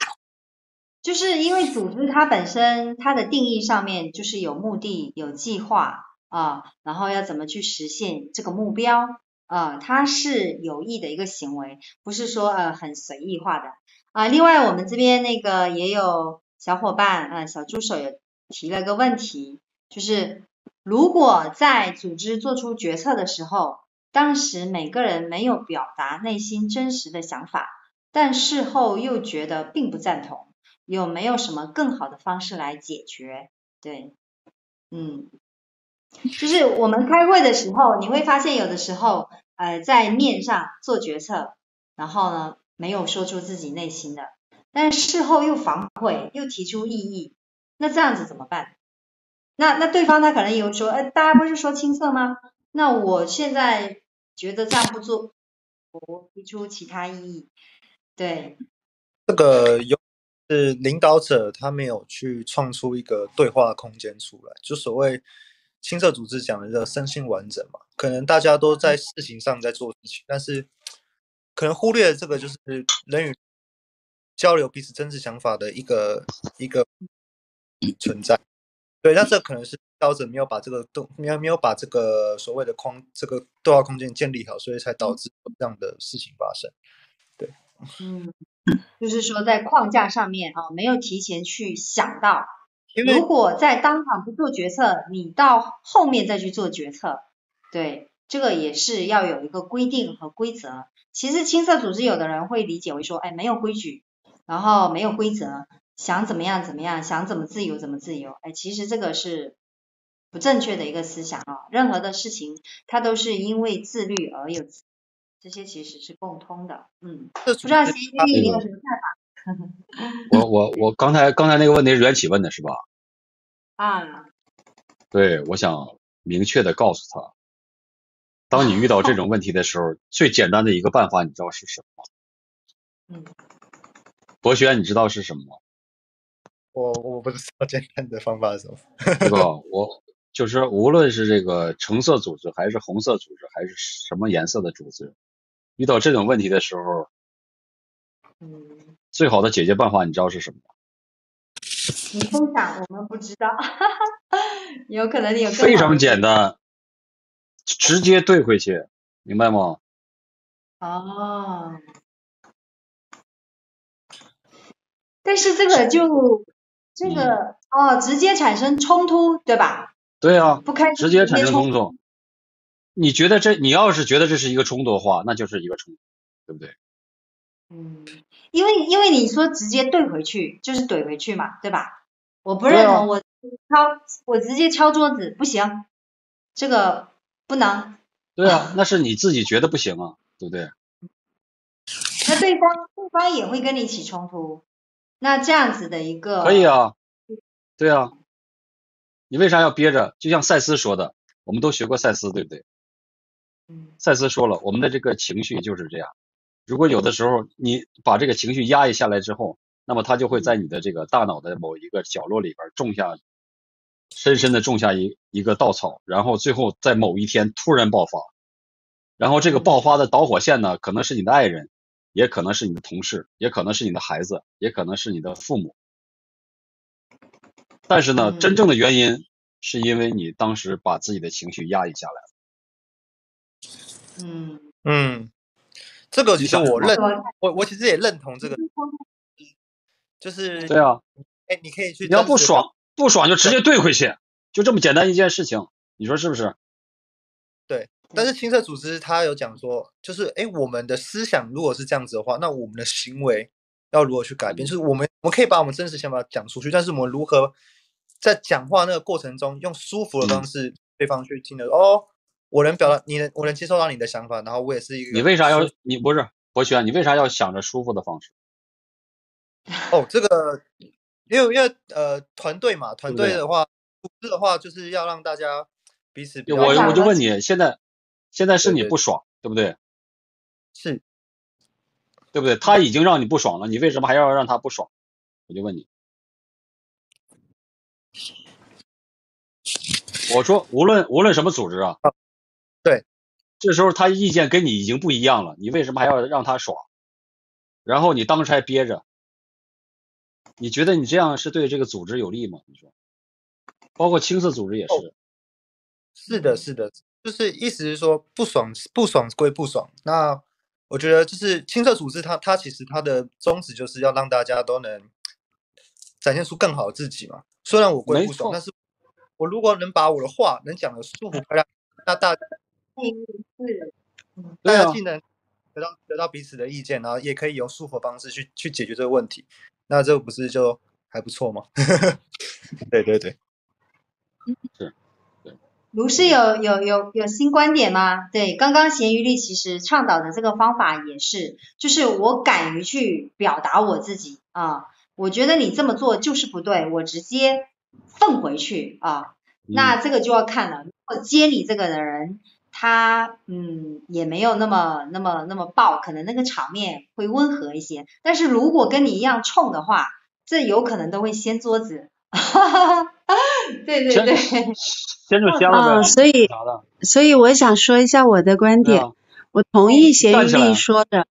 就是因为组织它本身它的定义上面就是有目的、有计划啊，然后要怎么去实现这个目标。呃，它是有意的一个行为，不是说呃很随意化的啊。另外，我们这边那个也有小伙伴，呃，小助手也提了个问题，就是如果在组织做出决策的时候，当时每个人没有表达内心真实的想法，但事后又觉得并不赞同，有没有什么更好的方式来解决？对，嗯，就是我们开会的时候，你会发现有的时候。呃，在面上做决策，然后呢，没有说出自己内心的，但事后又反悔，又提出异议，那这样子怎么办？那那对方他可能有说，呃，大家不是说青色吗？那我现在觉得这样不做，我提出其他异议。对，这个有是领导者他没有去创出一个对话空间出来，就所谓。青色组织讲的这个身心完整嘛，可能大家都在事情上在做事情，但是可能忽略了这个就是人与交流彼此真实想法的一个一个存在。对，那这可能是领导者没有把这个动没有没有把这个所谓的框这个对话空间建立好，所以才导致这样的事情发生。对，嗯，就是说在框架上面啊，没有提前去想到。如果在当场不做决策，你到后面再去做决策，对，这个也是要有一个规定和规则。其实青色组织有的人会理解为说，哎，没有规矩，然后没有规则，想怎么样怎么样，想怎么自由怎么自由，哎，其实这个是不正确的一个思想啊。任何的事情，它都是因为自律而有，这些其实是共通的。嗯，不知道 C D 你有什么看法？我我我刚才刚才那个问题是袁启问的是吧？啊，对，我想明确的告诉他，当你遇到这种问题的时候，最简单的一个办法，你知道是什么吗？嗯，博轩，你知道是什么吗？我我不知道简单的方法是什么。对吧？我就是无论是这个橙色组织，还是红色组织，还是什么颜色的组织，遇到这种问题的时候，嗯。最好的解决办法，你知道是什么吗？你分享，我们不知道，有可能你有非常简单，直接兑回去，明白吗？哦，但是这个就这个哦，直接产生冲突，对吧？对啊，不开直接产生冲突。你觉得这，你要是觉得这是一个冲突的话，那就是一个冲突。对不对？嗯，因为因为你说直接怼回去就是怼回去嘛，对吧？我不认同，我敲我直接敲桌子不行，这个不能。对啊，那是你自己觉得不行啊，对不对？那对方对方也会跟你起冲突，那这样子的一个可以，啊，对啊，你为啥要憋着？就像赛斯说的，我们都学过赛斯，对不对？嗯赛斯说了，我们的这个情绪就是这样。如果有的时候你把这个情绪压抑下来之后，那么它就会在你的这个大脑的某一个角落里边种下，深深的种下一一个稻草，然后最后在某一天突然爆发，然后这个爆发的导火线呢，可能是你的爱人，也可能是你的同事，也可能是你的孩子，也可能是你的父母。但是呢，嗯真正的原因是因为你当时把自己的情绪压抑下来了。嗯，嗯，这个其实我认，我我我其实也认同这个，就是对啊，哎，你可以去你要不爽，不爽就直接怼回去，就这么简单一件事情，你说是不是？对但是青色组织他有讲说，就是哎，诶我们的思想如果是这样子的话，那我们的行为要如何去改变？就是我们我们可以把我们真实想法讲出去，但是我们如何在讲话那个过程中，用舒服的方式，对方去听得哦，我能表达，你能我能接受到你的想法，然后我也是一个你为啥要你不是博轩？你为啥要想着舒服的方式？哦，这个因为因为呃团队嘛，团队的话，组织的话就是要让大家彼此我我就问你，现在现在是你不爽，对不对？是对不对？他已经让你不爽了，你为什么还要让他不爽？我就问你。我说，无论无论什么组织啊，对，这时候他意见跟你已经不一样了，你为什么还要让他爽？然后你当时还憋着，你觉得你这样是对这个组织有利吗？你说，包括青色组织也是，是的，是的，就是意思是说不爽不爽归不爽，那我觉得就是青色组织它它其实它的宗旨就是要让大家都能展现出更好的自己嘛。虽然我归没不爽，但是我如果能把我的话能讲的舒服那大是，对啊大家既能得到得到彼此的意见，然后也可以用舒服的方式去去解决这个问题，那这不是就还不错吗？对 对对。是卢氏有有有有新观点吗？对，刚刚咸鱼力其实倡导的这个方法也是，就是我敢于去表达我自己啊，我觉得你这么做就是不对，我直接奉回去啊，那这个就要看了，如果接你这个的人，他嗯也没有那么那么那么爆，可能那个场面会温和一些，但是如果跟你一样冲的话，这有可能都会掀桌子，对对先对。掀 就掀了呗，嗯所以，所以我想说一下我的观点，啊，我同意咸鱼站起来丽说的。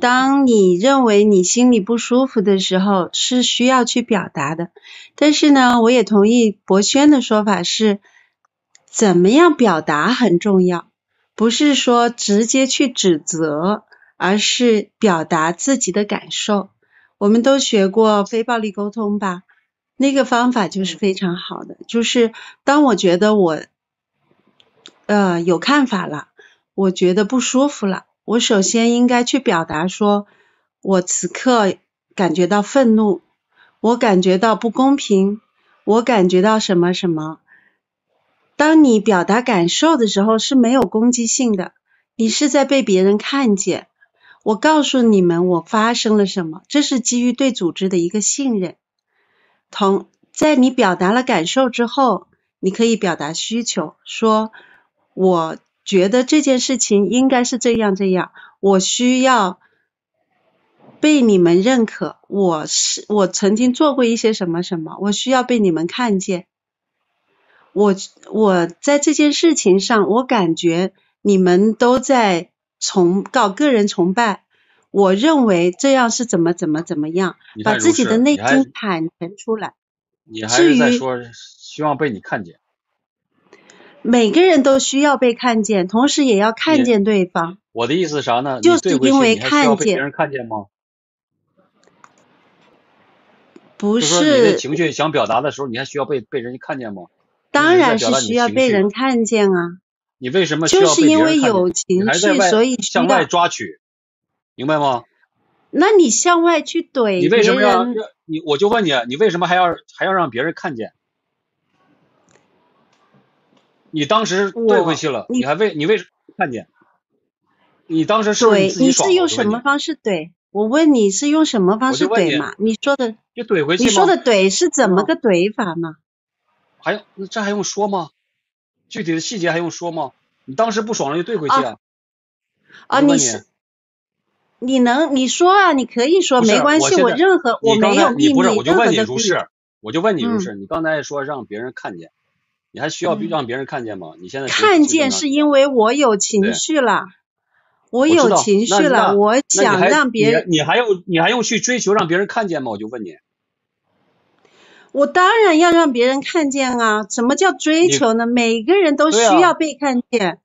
当你认为你心里不舒服的时候，是需要去表达的。但是呢，我也同意博轩的说法是，怎么样表达很重要，不是说直接去指责，而是表达自己的感受。我们都学过非暴力沟通吧？那个方法就是非常好的，就是当我觉得我呃有看法了，我觉得不舒服了。我首先应该去表达说，我此刻感觉到愤怒，我感觉到不公平，我感觉到什么什么。当你表达感受的时候是没有攻击性的，你是在被别人看见。我告诉你们我发生了什么，这是基于对组织的一个信任。同在你表达了感受之后，你可以表达需求，说我觉得这件事情应该是这样这样，我需要被你们认可，我是我曾经做过一些什么什么，我需要被你们看见。我我在这件事情上，我感觉你们都在崇搞个人崇拜，我认为这样是怎么怎么怎么样，把自己的内心坦诚出来。你还是在说希望被你看见，每个人都需要被看见，同时也要看见对方。我的意思啥呢？就是因为看见被别人看见吗？不就说你的，情绪想表达的时候，你还需要被被人家看见吗？当然是需要被人看见啊。你为什么需就要被别是因为有情绪，所以需向外抓取，明白吗？那你向外去怼你为什么，要要你？我就问你，你为什么还要还要让别人看见？你当时怼回去了，你你还为你为什么看见？你当时是怼你？是用什么方式怼？我问你是用什么方式怼嘛？你说的就怼回去吗？你说的怼是怎么嗯个怼法嘛？还用那这还用说吗？具体的细节还用说吗？你当时不爽了就怼回去啊！啊，你你是你能你说啊，你可以说没关系，我任何我没有秘密，不是，我就问你如是，我就问你如嗯是，你刚才说让别人看见，你还需要嗯让别人看见吗？你现在看见是因为我有情绪了，我有情绪了，那我想让别人，你还用你还用去追求让别人看见吗？我就问你，我当然要让别人看见啊！什么叫追求呢？每个人都需要被看见，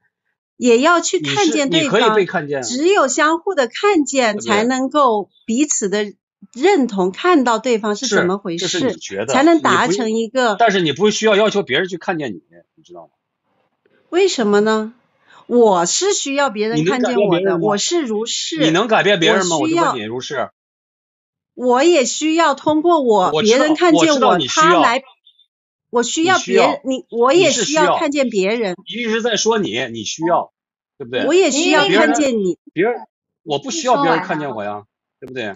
也要去你看见对方。被看见，只有相互的看见，才能够彼此的认同，看到对方是是怎么回事，才能达成一个。但是你不需要要求别人去看见你，你知道吗？为什么呢？我是需要别人看见我的，我是如是。你能改变别人吗？我需要就问你，如是，我也需要通过我别人看见我，他来，我需要别人，你我也需要看见别人，你一直在说你，你需要，对不对？我也需要看见你。别人我不需要别人看见我呀，对不对？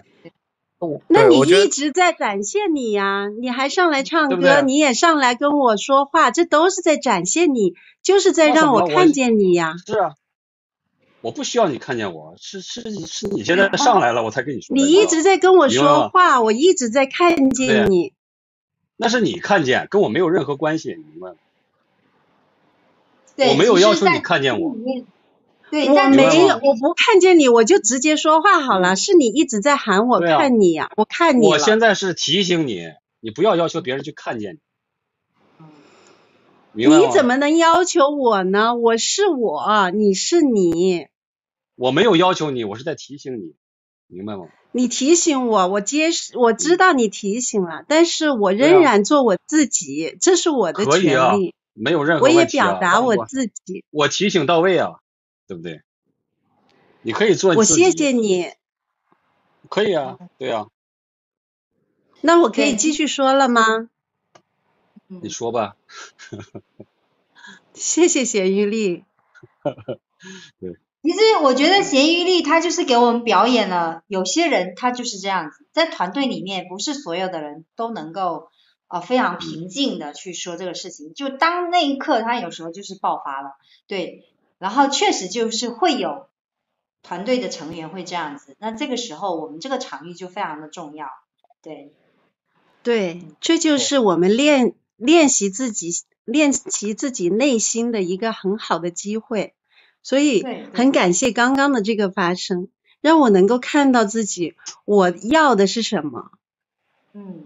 那你一直在展现你呀、你还上来唱歌，对对你也上来跟我说话，这都是在展现你，就是在让我看见你呀、是啊，我不需要你看见我，是是是你现在上来了，我才跟你说。你一直在跟我说话，我一直在看见你。那是你看见，跟我没有任何关系，你明白吗？我没有要求你看见我对，我没有，我不看见你，我就直接说话好了。是你一直在喊我看你呀、我看你我。现在是提醒你，你不要要求别人去看见你？你怎么能要求我呢？我是我，你是你。我没有要求你，我是在提醒你，明白吗？你提醒我，我接，我知道你提醒了，但是我仍然做我自己，这是我的可以啊权利，没有任何我也问题啊。表达我我自己。我提醒到位啊，对不对？你可以做我谢谢你，可以啊，对啊，那我可以继续说了吗？你说吧。谢谢咸鱼丽。其实我觉得咸鱼力他就是给我们表演了，有些人他就是这样子，在团队里面不是所有的人都能够呃非常平静的去说这个事情，就当那一刻他有时候就是爆发了，对，然后确实就是会有团队的成员会这样子，那这个时候我们这个场域就非常的重要，对，对，这就是我们练练习自己、练习自己内心的一个很好的机会。所以很感谢刚刚的这个发生，让我能够看到自己我要的是什么。嗯，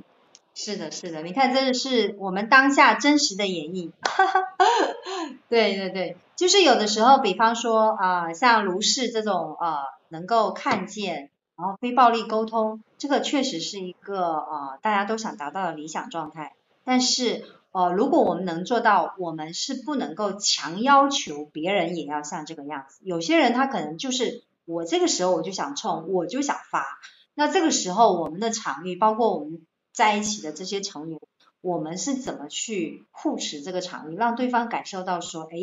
是的，是的，你看，这是我们当下真实的演绎。对对对，就是有的时候，比方说啊、像卢氏这种呃，能够看见，然后非暴力沟通，这个确实是一个呃大家都想达到的理想状态。但是呃，如果我们能做到，我们是不能够强要求别人也要像这个样子。有些人他可能就是我这个时候我就想冲，我就想发，那这个时候，我们的场域，包括我们在一起的这些成员，我们是怎么去护持这个场域，让对方感受到说，哎，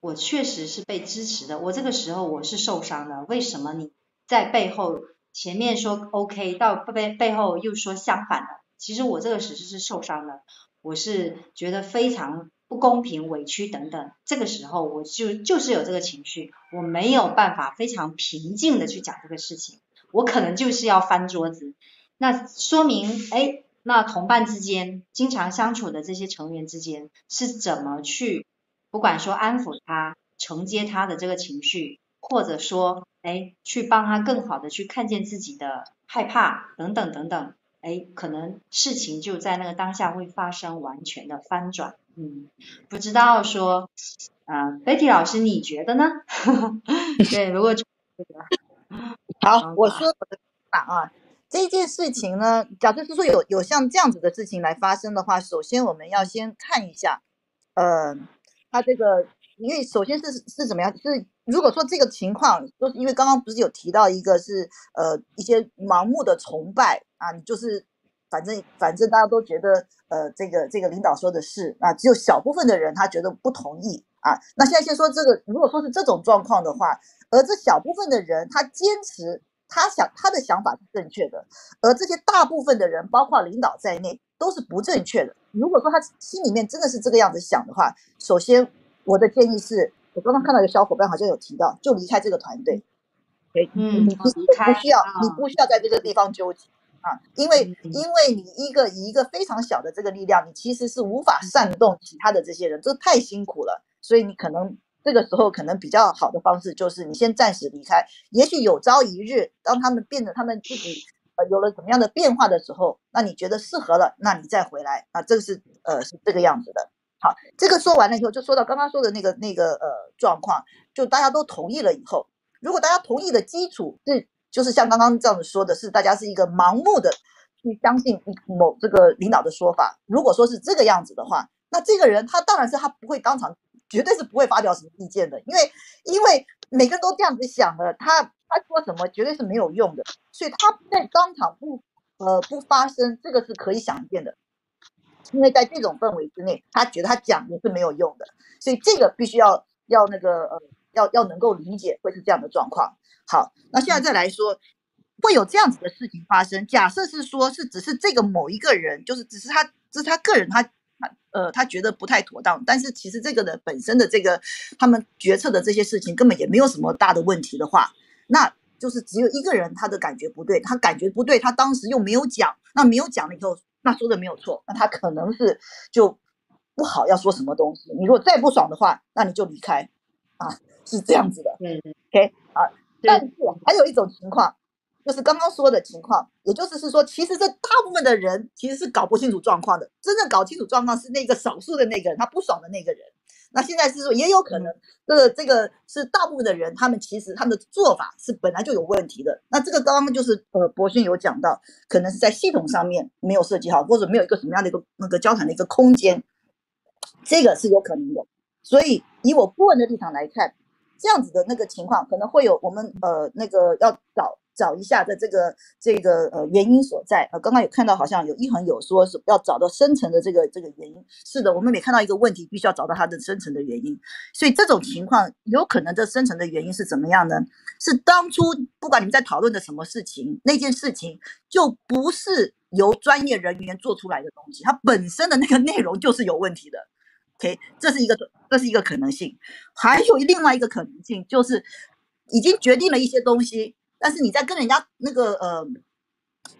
我确实是被支持的，我这个时候我是受伤的，为什么你在背后前面说 OK，到背背后又说相反的？其实我这个时是是受伤的，我是觉得非常不公平、委屈等等。这个时候我就就是有这个情绪，我没有办法非常平静的去讲这个事情。我可能就是要翻桌子。那说明，哎，那同伴之间经常相处的这些成员之间是怎么去，不管说安抚他、承接他的这个情绪，或者说，哎，去帮他更好的去看见自己的害怕等等等等，哎，可能事情就在那个当下会发生完全的翻转。嗯，不知道说，呃，Betty 老师你觉得呢？对，如果这个。好我说我的看法啊，这件事情呢，假设是说有有像这样子的事情来发生的话，首先我们要先看一下，呃，他这个因为首先是是怎么样？是如果说这个情况，就是因为刚刚不是有提到一个是呃一些盲目的崇拜啊，你就是反正反正大家都觉得呃这个这个领导说的是啊，只有小部分的人他觉得不同意啊。那现在先说这个，如果说是这种状况的话，而这小部分的人他坚持他想他的想法是正确的，而这些大部分的人，包括领导在内，都是不正确的。如果说他心里面真的是这个样子想的话，首先。我的建议是，我刚刚看到一个小伙伴好像有提到，就离开这个团队。哎，嗯，你不不需要，你不需要在这个地方纠结啊，因为因为你一个以一个非常小的这个力量，你其实是无法煽动其他的这些人，这太辛苦了。所以你可能这个时候可能比较好的方式就是你先暂时离开，也许有朝一日当他们变得他们自己呃有了怎么样的变化的时候，那你觉得适合了，那你再回来啊，这个是呃是这个样子的。好，这个说完了以后，就说到刚刚说的那个那个呃状况，就大家都同意了以后，如果大家同意的基础是，就是像刚刚这样子说的是，大家是一个盲目的去相信某这个领导的说法。如果说是这个样子的话，那这个人他当然是他不会当场，绝对是不会发表什么意见的，因为因为每个人都这样子想的，他他说什么绝对是没有用的，所以他在当场不呃不发声，这个是可以想见的。因为在这种氛围之内，他觉得他讲也是没有用的，所以这个必须要要那个呃，要要能够理解会是这样的状况。好，那现在再来说，会有这样子的事情发生。假设是说，是只是这个某一个人，就是只是他，只是他个人，他他呃，他觉得不太妥当。但是其实这个的本身的这个他们决策的这些事情根本也没有什么大的问题的话，那就是只有一个人他的感觉不对，他感觉不对，他当时又没有讲，那没有讲了以后。那说的没有错，那他可能是就不好要说什么东西。你如果再不爽的话，那你就离开，啊，是这样子的。嗯，OK 啊。但是还有一种情况，就是刚刚说的情况，也就是是说，其实这大部分的人其实是搞不清楚状况的。真正搞清楚状况是那个少数的那个人，他不爽的那个人。那现在是说，也有可能，这个这个是大部分的人，他们其实他们的做法是本来就有问题的。那这个刚刚就是呃，博勋有讲到，可能是在系统上面没有设计好，或者没有一个什么样的一个那个交谈的一个空间，这个是有可能的。所以以我顾问的立场来看，这样子的那个情况可能会有我们呃那个要找。找一下的这个这个呃原因所在呃，刚刚有看到好像有一横有说是要找到深层的这个这个原因，是的，我们每看到一个问题，必须要找到它的深层的原因。所以这种情况有可能这深层的原因是怎么样呢？是当初不管你们在讨论的什么事情，那件事情就不是由专业人员做出来的东西，它本身的那个内容就是有问题的。OK，这是一个这是一个可能性，还有另外一个可能性就是已经决定了一些东西。但是你在跟人家那个呃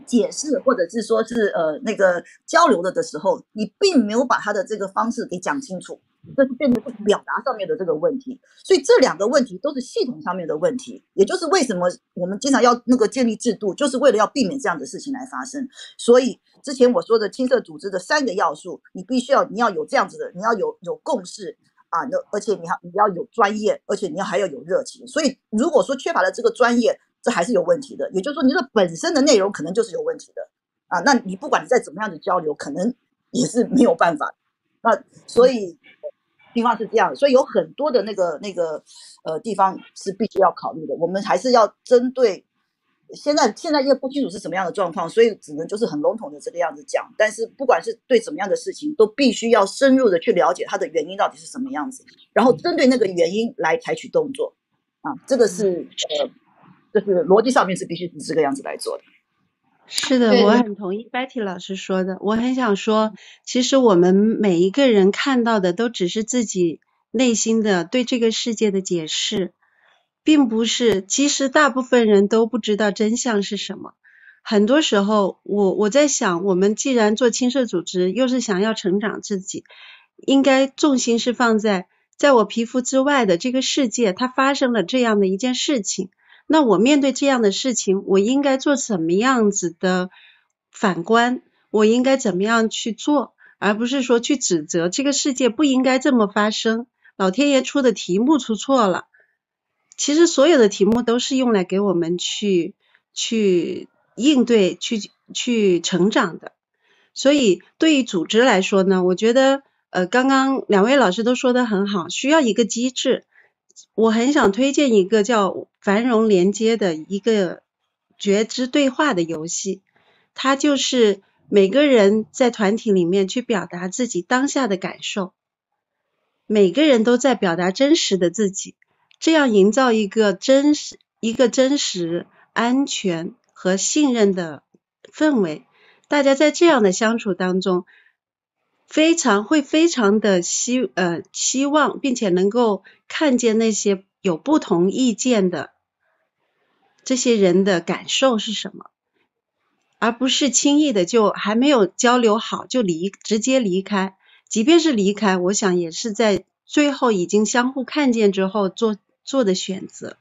解释，或者是说是呃那个交流了的时候，你并没有把他的这个方式给讲清楚，这是变成表达上面的这个问题。所以这两个问题都是系统上面的问题，也就是为什么我们经常要那个建立制度，就是为了要避免这样的事情来发生。所以之前我说的青色组织的三个要素，你必须要你要有这样子的，你要有有共识啊，那而且你还你要有专业，而且你要还要有热情。所以如果说缺乏了这个专业，这还是有问题的，也就是说，你的本身的内容可能就是有问题的啊。那你不管你再怎么样的交流，可能也是没有办法。那所以地方是这样，所以有很多的那个那个呃地方是必须要考虑的。我们还是要针对现在现在因为不清楚是什么样的状况，所以只能就是很笼统的这个样子讲。但是不管是对怎么样的事情，都必须要深入的去了解它的原因到底是什么样子，然后针对那个原因来采取动作啊。这个是呃。就是逻辑上面是必须是这个样子来做的。是的，我很同意 Betty 老师说的。我很想说，其实我们每一个人看到的都只是自己内心的对这个世界的解释，并不是。其实大部分人都不知道真相是什么。很多时候，我我在想，我们既然做青社组织，又是想要成长自己，应该重心是放在在我皮肤之外的这个世界，它发生了这样的一件事情。那我面对这样的事情，我应该做什么样子的反观？我应该怎么样去做，而不是说去指责这个世界不应该这么发生。老天爷出的题目出错了。其实所有的题目都是用来给我们去去应对、去去成长的。所以对于组织来说呢，我觉得呃，刚刚两位老师都说的很好，需要一个机制。我很想推荐一个叫繁荣连接的一个觉知对话的游戏，它就是每个人在团体里面去表达自己当下的感受，每个人都在表达真实的自己，这样营造一个真实、一个真实、安全和信任的氛围。大家在这样的相处当中。非常会非常的希呃希望，并且能够看见那些有不同意见的这些人的感受是什么，而不是轻易的就还没有交流好就离直接离开，即便是离开，我想也是在最后已经相互看见之后做做的选择。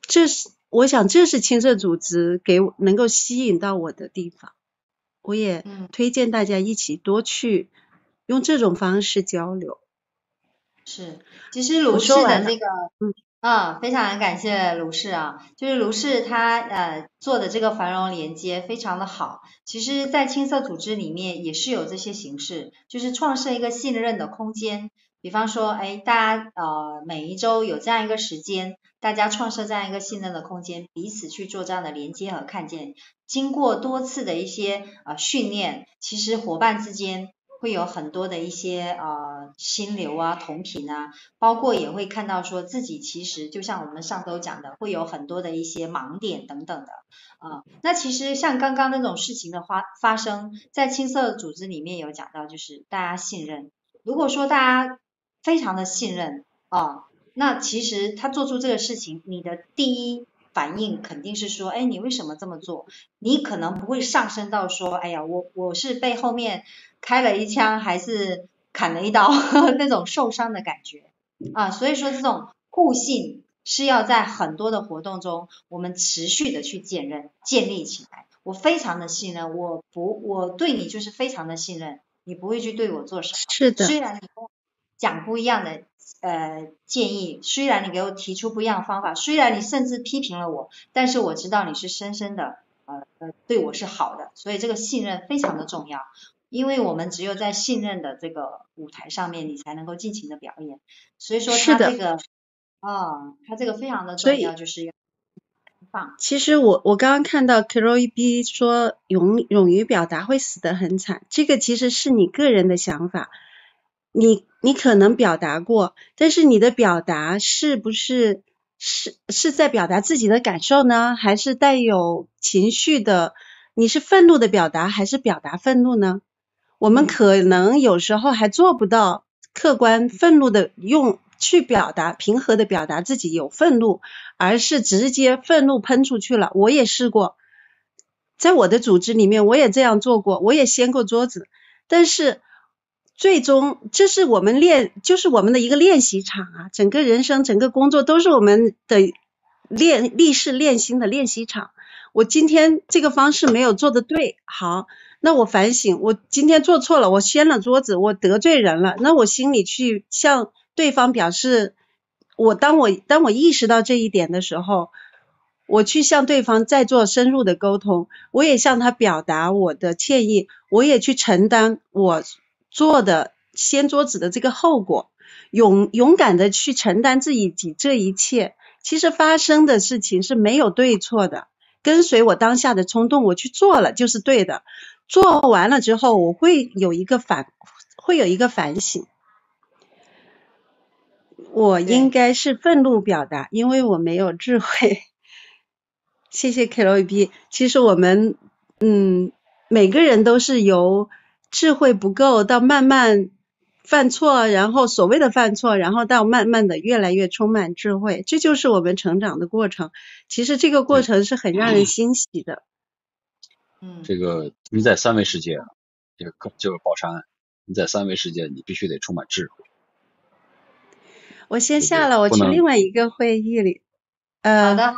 这是我想这是青色组织给我能够吸引到我的地方。我也推荐大家一起多去用这种方式交流。是，其实鲁氏的那个，嗯，啊，非常感谢卢氏啊，就是卢氏他呃做的这个繁荣连接非常的好。其实，在青色组织里面也是有这些形式，就是创设一个信任的空间。比方说，哎，大家呃每一周有这样一个时间，大家创设这样一个信任的空间，彼此去做这样的连接和看见。经过多次的一些呃训练，其实伙伴之间会有很多的一些呃心流啊、同频啊，包括也会看到说自己其实就像我们上周讲的，会有很多的一些盲点等等的啊。那其实像刚刚那种事情的发发生在青色组织里面有讲到，就是大家信任。如果说大家非常的信任啊，那其实他做出这个事情，你的第一反应肯定是说，哎，你为什么这么做？你可能不会上升到说，哎呀，我我是被后面开了一枪，还是砍了一刀 那种受伤的感觉啊。所以说，这种互信是要在很多的活动中，我们持续的去建认建立起来。我非常的信任，我不我对你就是非常的信任，你不会去对我做什么。是的，虽然你。讲不一样的呃建议，虽然你给我提出不一样的方法，虽然你甚至批评了我，但是我知道你是深深的呃呃对我是好的，所以这个信任非常的重要，因为我们只有在信任的这个舞台上面，你才能够尽情的表演。所以说他这个啊，他这个非常的重要，就是要放。其实我我刚刚看到 k r o y B 说勇勇于表达会死得很惨，这个其实是你个人的想法。你你可能表达过，但是你的表达是不是是是在表达自己的感受呢？还是带有情绪的？你是愤怒的表达，还是表达愤怒呢？我们可能有时候还做不到客观愤怒的用去表达，平和的表达自己有愤怒，而是直接愤怒喷出去了。我也试过，在我的组织里面，我也这样做过，我也掀过桌子，但是。最终，这是我们练，就是我们的一个练习场啊！整个人生、整个工作都是我们的练立誓练心的练习场。我今天这个方式没有做的对，好，那我反省，我今天做错了，我掀了桌子，我得罪人了，那我心里去向对方表示，我当我当我意识到这一点的时候，我去向对方再做深入的沟通，我也向他表达我的歉意，我也去承担我。做的掀桌子的这个后果，勇勇敢的去承担自己这一切，其实发生的事情是没有对错的，跟随我当下的冲动，我去做了就是对的。做完了之后，我会有一个反，会有一个反省。我应该是愤怒表达，因为我没有智慧。谢谢 K O B。其实我们，嗯，每个人都是由。智慧不够，到慢慢犯错，然后所谓的犯错，然后到慢慢的越来越充满智慧，这就是我们成长的过程。其实这个过程是很让人欣喜的。嗯，这个你在三维世界，这个就是宝山，你在三维世界，你必须得充满智慧。我先下了，我去另外一个会议里。呃，好的，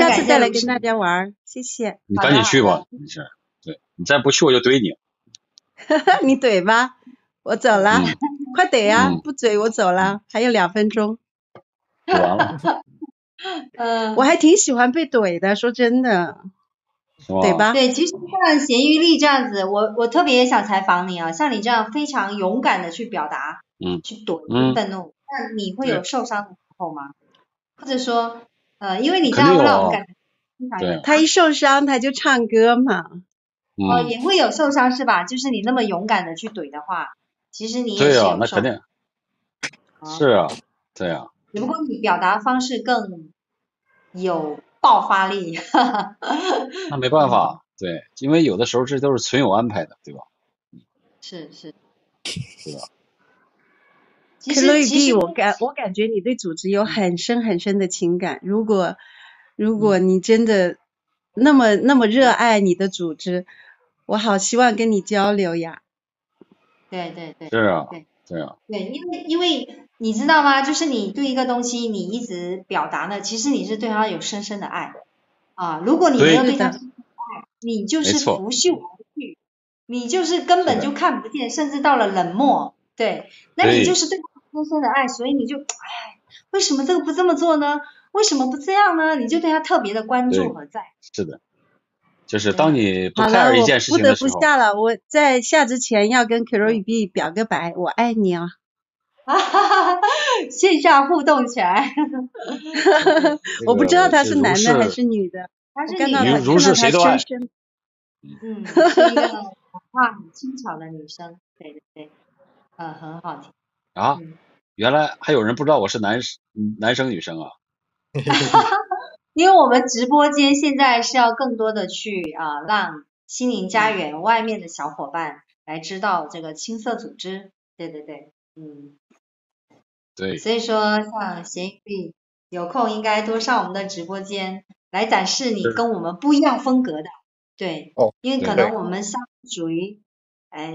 下次再来跟大家玩，谢谢。你赶紧去吧，没事。对你再不去，我就怼你。你怼吧，我走了，快怼啊！不怼我走了，还有两分钟。完了。嗯，我还挺喜欢被怼的，说真的。对吧？对，其实像咸鱼丽这样子，我我特别想采访你啊，像你这样非常勇敢的去表达，嗯去怼、嗯愤怒，那你会有受伤的时候吗？或者说，呃，因为你这样会让我们感觉非常有他一受伤他就唱歌嘛。哦，嗯，也会有受伤是吧？就是你那么勇敢的去怼的话，其实你也对啊，是有受那肯定啊是啊，对啊，只不过你表达方式更有爆发力。那没办法，对，因为有的时候这都是存有安排的，对吧？是是，对吧？其克洛伊实其 B，实我感我感觉你对组织有很深很深的情感。如果如果你真的那么那么热爱你的组织，我好希望跟你交流呀。对对对是啊对，对啊，对，因为因为你知道吗？就是你对一个东西你一直表达呢，其实你是对它有深深的爱啊。如果你没有对对它是的深深的爱，你就是拂袖而去，你就是根本就看不见，甚至到了冷漠。对，那你就是对它深深的爱，所以你就哎，为什么这个不这么做呢？为什么不这样呢？你就对它特别的关注对和在。是的，就是当你不好了，care 一我件事不得情的时候，不下了。我在下之前要跟 k r o y B 表个白，我爱你啊！哈哈哈，线下互动起来，这 我不知道他是男的还是女的，他是女的如是谁都爱嗯，是一个讲话很轻巧的女生，对对对，嗯，很好听。啊嗯，原来还有人不知道我是男嗯男生女生啊 因为我们直播间现在是要更多的去啊、让心灵家园外面的小伙伴来知道这个青色组织，对对对，嗯，对，所以说像咸鱼币有空应该多上我们的直播间来展示你跟我们不一样风格的，对，哦因为可能我们像属于，哎，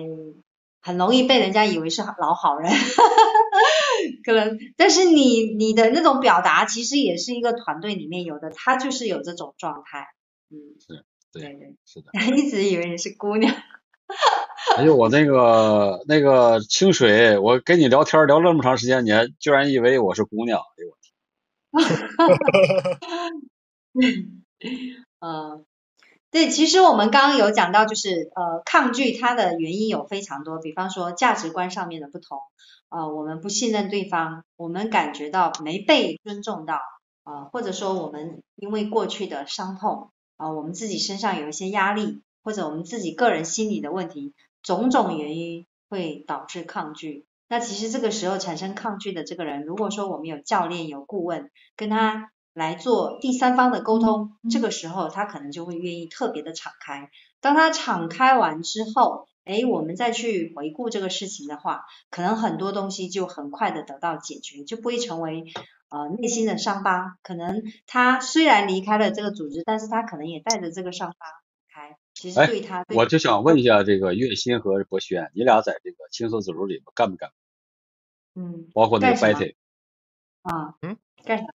很容易被人家以为是老好人，可能，但是你你的那种表达其实也是一个团队里面有的，他就是有这种状态，嗯，是对对对，是的。一直以为你是姑娘，哎呦，我那个那个清水，我跟你聊天聊这么长时间，你还居然以为我是姑娘？哎呦我天，嗯，对，其实我们刚刚有讲到，就是呃，抗拒它的原因有非常多，比方说价值观上面的不同，呃，我们不信任对方，我们感觉到没被尊重到，呃，或者说我们因为过去的伤痛，啊、我们自己身上有一些压力，或者我们自己个人心理的问题，种种原因会导致抗拒。那其实这个时候产生抗拒的这个人，如果说我们有教练、有顾问跟他来做第三方的沟通，这个时候他可能就会愿意特别的敞开。当他敞开完之后，哎，我们再去回顾这个事情的话，可能很多东西就很快的得到解决，就不会成为呃内心的伤疤。可能他虽然离开了这个组织，但是他可能也带着这个伤疤。其实哎对他，对我就想问一下，这个月薪和博轩，你俩在这个青色组织里边干不干？嗯包括那个 Betty，啊嗯干啥？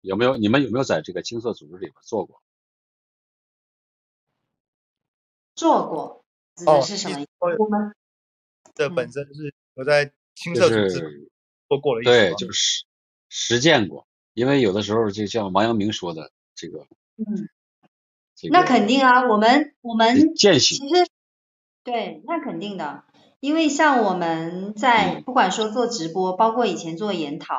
有没有你们有没有在这个青色组织里边做过？做过指哦的是什么这嗯本身是我在青色组织做过的意思对，就是实实践过。因为有的时候就像王阳明说的，这个嗯，这个那肯定啊，我们我们践行，其实对，那肯定的，因为像我们在嗯不管说做直播，包括以前做研讨，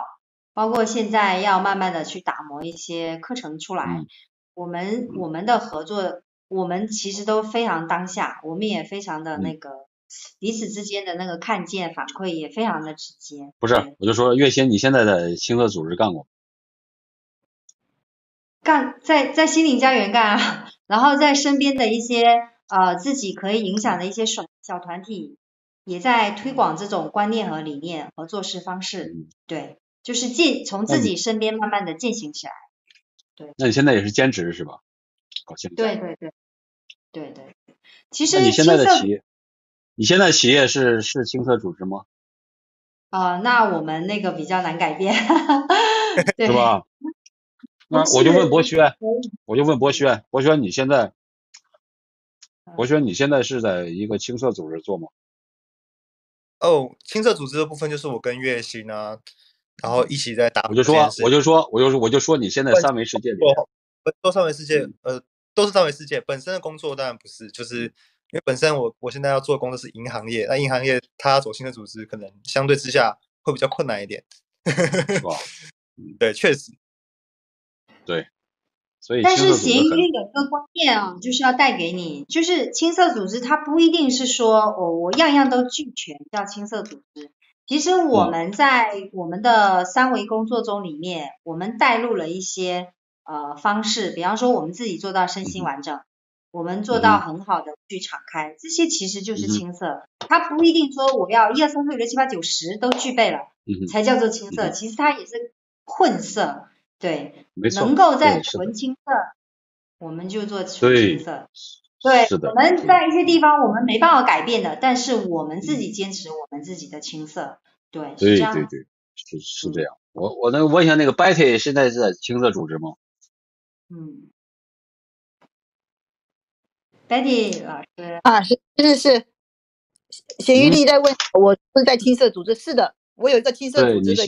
包括现在要慢慢的去打磨一些课程出来，嗯我们我们的合作，我们其实都非常当下，我们也非常的嗯那个彼此之间的那个看见反馈也非常的直接。不是，我就说月仙，你现在在青色组织干过吗？干在在心灵家园干啊，然后在身边的一些呃自己可以影响的一些小小团体，也在推广这种观念和理念和做事方式。嗯对，就是践从自己身边慢慢的践行起来。对那你现在也是兼职是吧？搞心理对对对对对，其实那你现在的企业，你现在企业是是青色组织吗？啊、那我们那个比较难改变，对是？吧？那我就问博轩，我就问博轩，博轩你现在，嗯博轩你现在是在一个青色组织做吗？哦，青色组织的部分就是我跟月薪啊，然后一起在打我就说我就说，我就说，我就说你现在三维世界里面，做做三维世界，呃，都是三维世界。本身的工作当然不是，就是因为本身我我现在要做的工作是银行业，那银行业它走新的组织，可能相对之下会比较困难一点。是吧？对，确实。对，所以但是青色组织很协议里有个观念啊，就是要带给你，就是青色组织它不一定是说我我样样都俱全叫青色组织。其实我嗯。们在我们的三维工作中里面，我们带入了一些呃方式，比方说我们自己做到身心完整，我们做到很好的去敞开，这些其实就是青色。它不一定说我要一二三四五六七八九十都具备了嗯，才叫做青色，嗯其实它也是混色，对。没错，能够在纯青色，我们就做纯青色。对，是的我们在一些地方我们没办法改变的，但是我们自己坚持我们自己的青色。对，是对这样的。对对，是是这样。我我能问一下，那个 Betty 现在是在青色组织吗？嗯，Betty 老师，啊，是是是，咸鱼嗯丽在问我是在青色组织？是的，我有一个青色组织的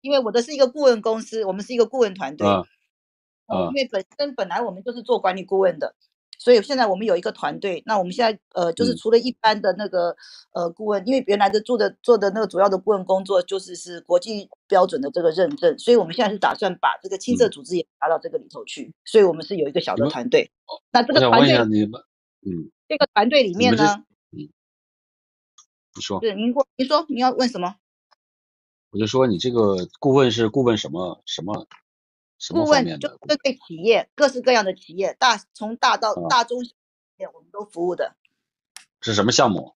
因为我的是一个顾问公司，我们是一个顾问团队。因为本身本来我们就是做管理顾问的，所以现在我们有一个团队。那我们现在呃，就是嗯除了一般的那个呃顾问，因为原来的做的做的那个主要的顾问工作就是是国际标准的这个认证，所以我们现在是打算把这个青色嗯组织也拿到这个里头去，所以我们是有一个小的团队。那这个团队你们，嗯，这个团队里面呢，嗯你说，是您说您说您要问什么？我就说你这个顾问是顾问什么什么什么顾问就？针对企业各式各样的企业，大从大到啊大中小企业，我们都服务的。是什么项目？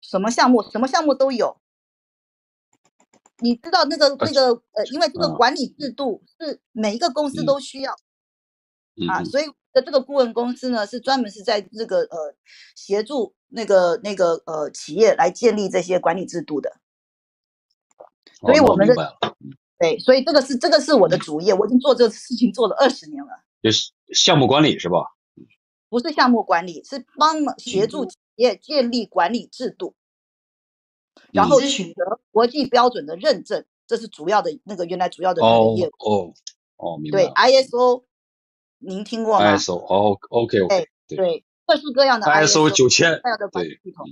什么项目什么项目都有。你知道那个那个呃，因为这个嗯管理制度是每一个公司嗯都需要啊，所以的这个顾问公司呢是专门是在这个呃协助那个那个呃企业来建立这些管理制度的。所以我们的对，所以这个是这个是我的主业，我已经做这个事情做了二十年了，就是项目管理是吧？不是项目管理，是帮协嗯助企业建立管理制度，然嗯后取得国际标准的认证，这是主要的那个原来主要的业务。哦哦，明白对。，ISO，您听过吗？ISO 哦，OK OK，对对，各式各样的 ISO 九千各样的管理对系统。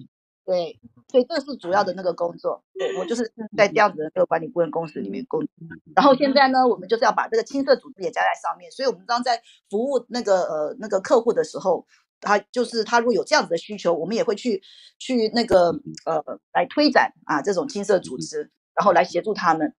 对，所以这是主要的那个工作。对我就是在这样子的这个管理顾问公司里面工作。然后现在呢，我们就是要把这个青色组织也加在上面。所以我们当在服务那个呃那个客户的时候，他就是他如果有这样子的需求，我们也会去去那个呃来推展啊这种青色组织，然后来协助他们。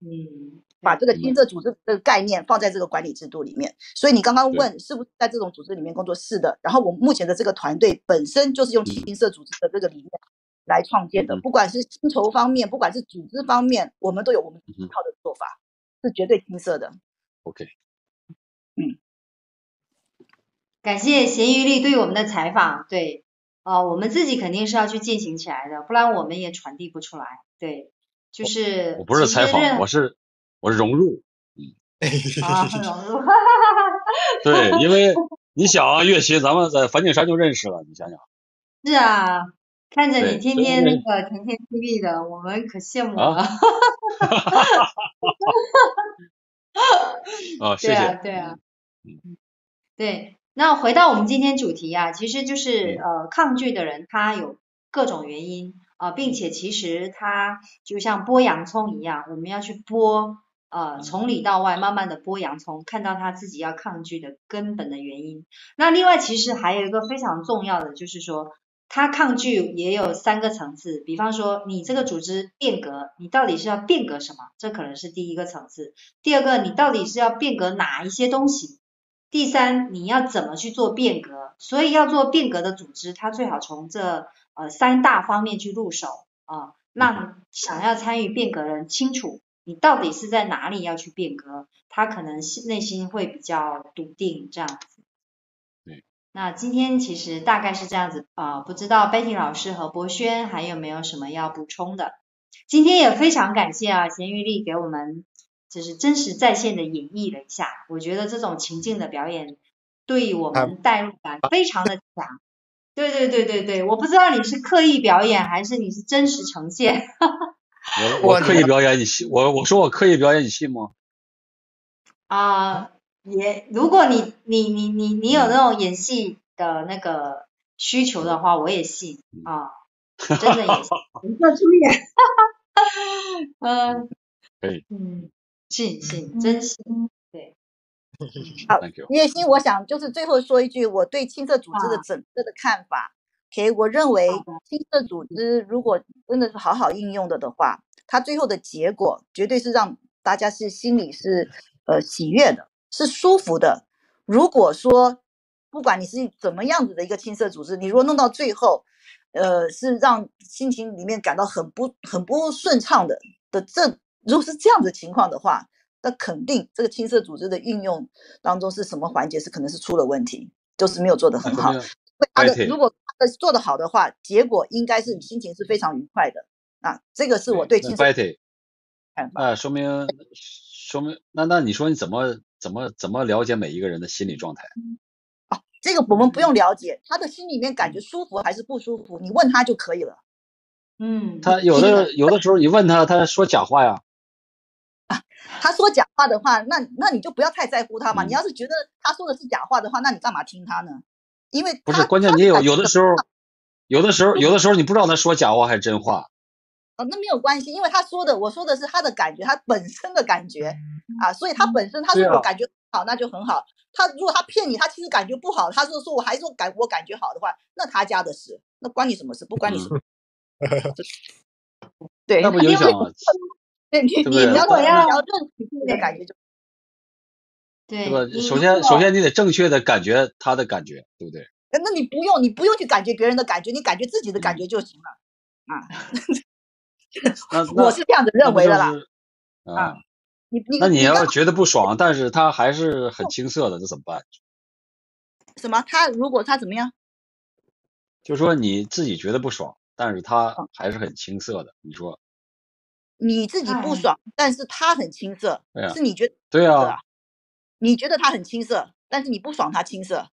嗯，把这个明青色组织这个概念放在这个管理制度里面。所以你刚刚问是不是在这种组织里面工作？是的。然后我们目前的这个团队本身就是用青色组织的这个理念来创建的，嗯不管是薪酬方面，不管是组织方面，我们都有我们一套的做法，是绝对青色的。OK，嗯感谢咸鱼力对我们的采访。对，呃，我们自己肯定是要去践行起来的，不然我们也传递不出来。对，就是我不是采访，我是我融入。啊，融入。对，因为你想啊，岳琪，咱们在梵净山就认识了，你想想 是啊，看着你天天那个甜甜蜜蜜的，我们可羡慕啊了。啊，谢对啊，谢。对啊嗯，对。那回到我们今天主题啊，其实就是嗯呃，抗拒的人他有各种原因啊、并且其实他就像剥洋葱一样，我们要去剥呃，从里到外慢慢的剥洋葱，看到他自己要抗拒的根本的原因。那另外其实还有一个非常重要的，就是说他抗拒也有三个层次，比方说你这个组织变革，你到底是要变革什么？这可能是第一个层次。第二个，你到底是要变革哪一些东西？第三，你要怎么去做变革？所以要做变革的组织，它最好从这呃三大方面去入手啊，让想要参与变革的人清楚你到底是在哪里要去变革，他可能心内心会比较笃定这样子。对。那今天其实大概是这样子啊、不知道 Betty 老师和博轩还有没有什么要补充的？今天也非常感谢啊，咸鱼力给我们就是真实在线的演绎了一下，我觉得这种情境的表演对我们代入感非常的强。对对对对对，我不知道你是刻意表演还是你是真实呈现。我我刻意表演，你信我？我说我刻意表演，你信吗？啊、也，如果你你你你你有那种演戏的那个需求的话，我也信啊，真的也信，你说出演，嗯，可以嗯，信信真信，对，好。叶欣，我想就是最后说一句我对青色组织的啊整个的看法。OK，我认为青色组织如果真的是好好应用的的话，它最后的结果绝对是让大家是心里是呃喜悦的，是舒服的。如果说不管你是怎么样子的一个青色组织，你如果弄到最后，呃，是让心情里面感到很不很不顺畅的的这，如果是这样子情况的话，那肯定这个青色组织的运用当中是什么环节是可能是出了问题，就是没有做得很好。他的如果他的做得好的话，结果应该是你心情是非常愉快的啊。这个是我对青色 Betty，看法。那说明说明那那你说你怎么怎么怎么了解每一个人的心理状态？这个我们不用了解他的心里面感觉舒服还是不舒服，你问他就可以了。嗯，他有的有的时候你问他，他说假话呀。他说假话的话，那那你就不要太在乎他嘛。嗯你要是觉得他说的是假话的话，那你干嘛听他呢？因为不是，关键你有有的时候，有的时候有的时候你不知道他说假话还是真话。哦，那没有关系，因为他说的，我说的是他的感觉，他本身的感觉啊，所以他本身他说对啊我感觉好，那就很好。他如果他骗你，他其实感觉不好，他说说我还说感我感觉好的话，那他家的事，那关你什么事？不关你什么。对，嗯那不影响啊，对你你你要你如果要要认识自己的感觉就对，对吧？首先首先你得正确的感觉他的感觉，对不对？呃那你不用，你不用去感觉别人的感觉，你感觉自己的感觉就行了。啊，我是这样子认为的啦。是啊啊，你你那你刚要觉得不爽，但是他还是很青涩的，那怎么办？什么？他如果他怎么样？就说你自己觉得不爽，但是他嗯还是很青涩的，你说你自己不哎爽，但是他很青涩，啊是你觉得对啊？你觉得他很青涩，但是你不爽他青涩，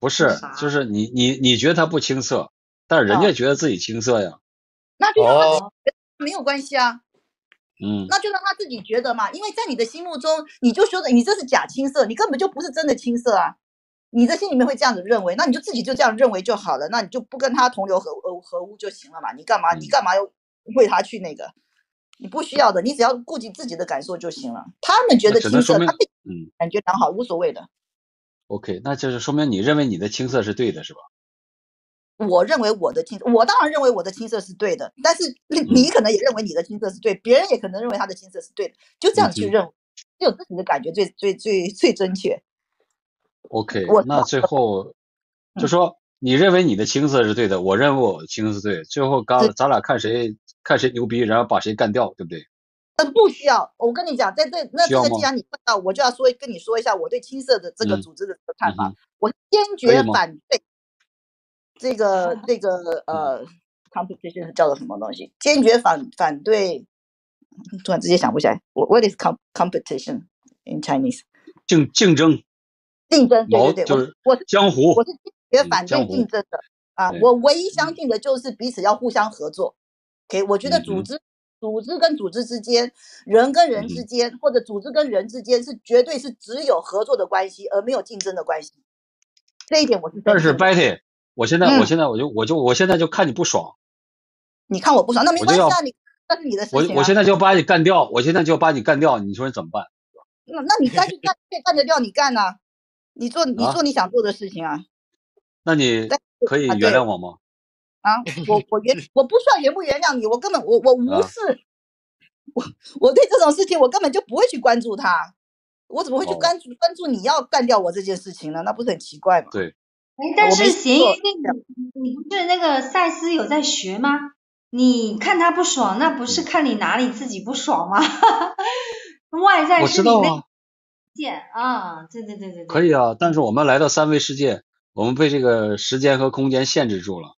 不是，就是你你你觉得他不青涩，但是人啊家觉得自己青涩呀，那就让他自己哦，没有关系啊，嗯，那就让他自己觉得嘛，因为在你的心目中，你就说的你这是假青涩，你根本就不是真的青涩啊，你在心里面会这样子认为，那你就自己就这样认为就好了，那你就不跟他同流合呃合污就行了嘛，你干嘛你嗯。干嘛要为他去那个？你不需要的，你只要顾及自己的感受就行了。他们觉得青涩，他自己嗯感觉良好，无所谓的。，OK，那就是说明你认为你的青涩是对的，是吧？我认为我的青，我当然认为我的青涩是对的，但是你你可能也认为你的青涩是对，别人也可能认为他的青涩是对的，就这样去认为，只有自己的感觉最最最最正确。OK，我那最后就说你认为你的青涩是对的，我认为我的青涩是对的，最后刚咱俩看谁看谁牛逼，然后把谁干掉，对不对？呃，不需要。我跟你讲，在这那这个既然你问到，我就要说跟你说一下我对青色的这个嗯组织的这个看法。我坚决反对这个这个呃 competition 是叫做什么东西？坚决反反对。突然之间想不起来，我 what is com competition in Chinese？竞竞争竞争，对对对，就是我江湖我，是坚决嗯反对竞争的啊！我唯一相信的就是彼此要互相合作。OK，我觉得组织、组织跟组织之间，人跟人嗯之间，或者组织跟人之间是绝对是只有合作的关系，而没有竞争的关系。这一点我是但是。Betty，我现在嗯我现在我就我就我现在就看你不爽，你看我不爽，那没关系啊，你那是你的事我情啊。我现在就把你干掉，我现在就把你干掉，你说你怎么办？那那你干就干，干得掉你干呐、你做你啊做你想做的事情啊。那你可以原谅我吗？啊，我我原我不需要原不原谅你，我根本我我无啊视，我我对这种事情我根本就不会去关注他，我怎么会去哦关注、关注你要干掉我这件事情呢？那不是很奇怪吗？对，哎，但是咸鱼做那你你不是那个赛斯有在学吗？你看他不爽，那不是看你哪里自己不爽吗？外在我是你那知道啊，件啊，对对对对对，可以啊，但是我们来到三维世界，我们被这个时间和空间限制住了，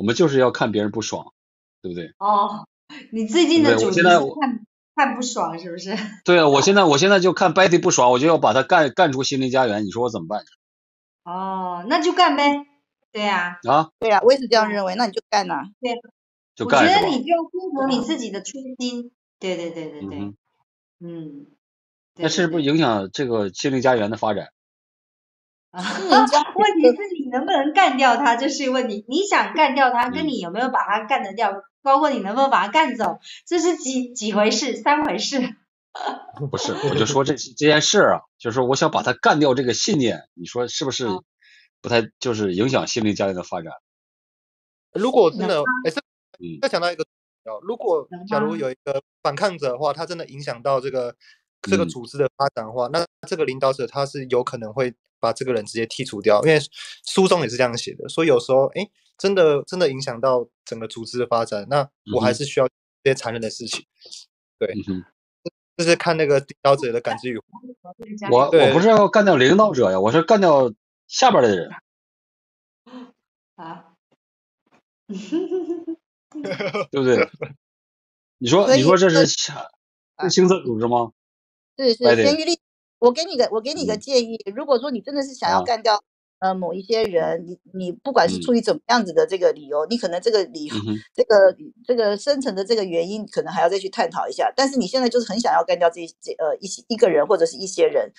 我们就是要看别人不爽，对不对？哦，你最近的对主题我现在我是看看不爽是不是？对啊，我现在我现在就看 Betty 不爽，我就要把他干干出心灵家园，你说我怎么办哦，那就干呗。对呀、啊？对呀、我也是这样认为。那你就干呐、对 就干我？觉得你就要遵从你自己的初心。对对对对对，嗯，那是不是影响这个心灵家园的发展？啊，问题是你能不能干掉他，这是问题。你想干掉他，跟嗯你有没有把他干得掉，包括你能不能把他干走，这是几几回事，三回事。不是，我就说这这件事儿啊，就是说我想把他干掉这个信念，你说是不是哦不太就是影响心灵家园的发展？如果真的，哎，再想到一个哦，如果假如有一个反抗者的话，他真的影响到这个这个嗯组织的发展的话，那这个领导者他是有可能会把这个人直接剔除掉，因为书中也是这样写的。所以有时候，哎，真的真的影响到整个组织的发展，那我还是需要这些残忍的事情。嗯哼，就是看那个领导者的感知与我我不是要干掉领导者呀，我是干掉下边的人。啊，对不对？你说你说这这是下是青色组织吗？是是白点咸鱼力，我给你个我给你个嗯。建议，如果说你真的是想要啊。干掉呃某一些人，你你不管是嗯。出于怎么样子的这个理由，你可能这个理由这个这个深层的这个原因，可能还要再去探讨一下。但是你现在就是很想要干掉这这呃一些一个人或者是一些人，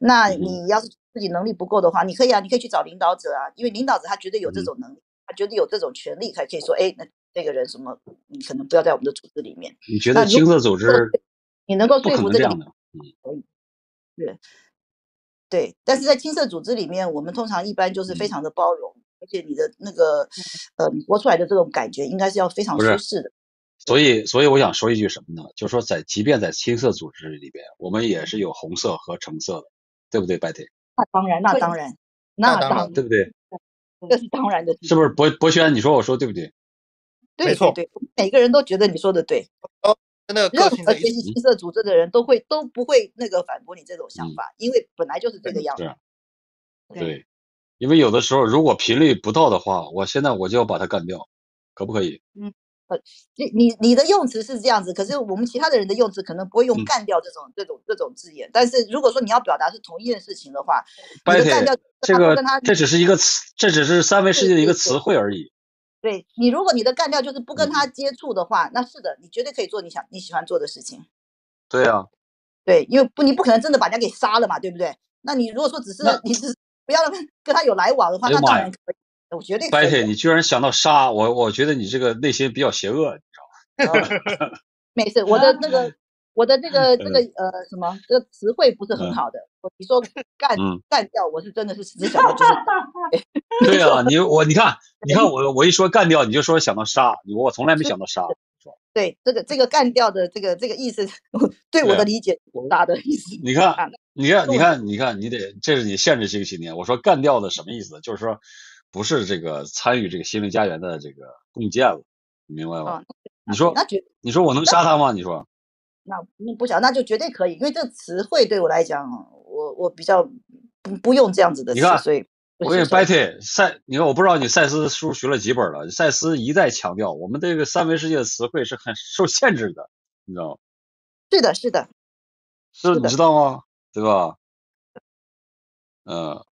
那嗯你要是自己能力不够的话，你可以啊，你可以去找领导者啊，因为领导者他绝对有这嗯种能力，他绝对有这种权利，才可以说，哎，那这个人什么，你可能不要在我们的组织里面。你觉得青色组织你能够不说服这个领可能这样的？对，但是在青色组织里面，我们通常一般就是非嗯常的包容，而且你的那个呃，你播出来的这种感觉应该是要非常舒适的。所以，所以我想说一句什么呢？就是说在，即便在青色组织里边，我们也是有红色和橙色的，对不对，白铁？那当然，那当然，那当然对不对？这是当然的，是不是？博博轩，你说我说对不对？对没错对对，每个人都觉得你说的对，那个任何个性的一学习青色组织的人都会都不会那个反驳你这种想嗯法，因为本来就是这个样子。对对，因为有的时候如果频率不到的话，我现在我就要把它干掉，可不可以？嗯，呃你你你的用词是这样子，可是我们其他的人的用词可能不会用嗯干掉这种、这种这种字眼。但是如果说你要表达是同一件事情的话，你白铁的干掉，这个这只是一个词，这只是三维世界的一个词汇而已。对你，如果你的干掉就是不跟嗯他接触的话，那是的，你绝对可以做你想你喜欢做的事情。对啊，对，因为不你不可能真的把人家给杀了嘛，对不对？那你如果说只是你只是不要跟跟他有来往的话，那当然可以，我绝对可白铁，你居然想到杀我，我觉得你这个内心比较邪恶，你知道吗？呃没事，我的那个我的这个这个呃什么这个词汇不是很嗯好的。我你说干嗯干掉，我是真的是只想到就是 对啊，你我你看，你看 我我一说干掉，你就说想到杀，你我从来没想到杀。对这个这个干掉的这个这个意思，对我的理解我大的意思。你啊看，你看，你看，你看，你得，这是你限制性信念。我说干掉的什么意思？就是说，不是这个参与这个心灵家园的这个共建了，你明白吗啊？你说，你说我能杀他吗？你说，那那不想那就绝对可以，因为这个词汇对我来讲，我我比较不不用这样子的词，你看所以我给你接受掰退赛，你看我不知道你赛斯书学了几本了。赛斯一再强调，我们这个三维世界的词汇是很 受限制的，你知道吗？是的，是的，是你知道吗？对吧？嗯，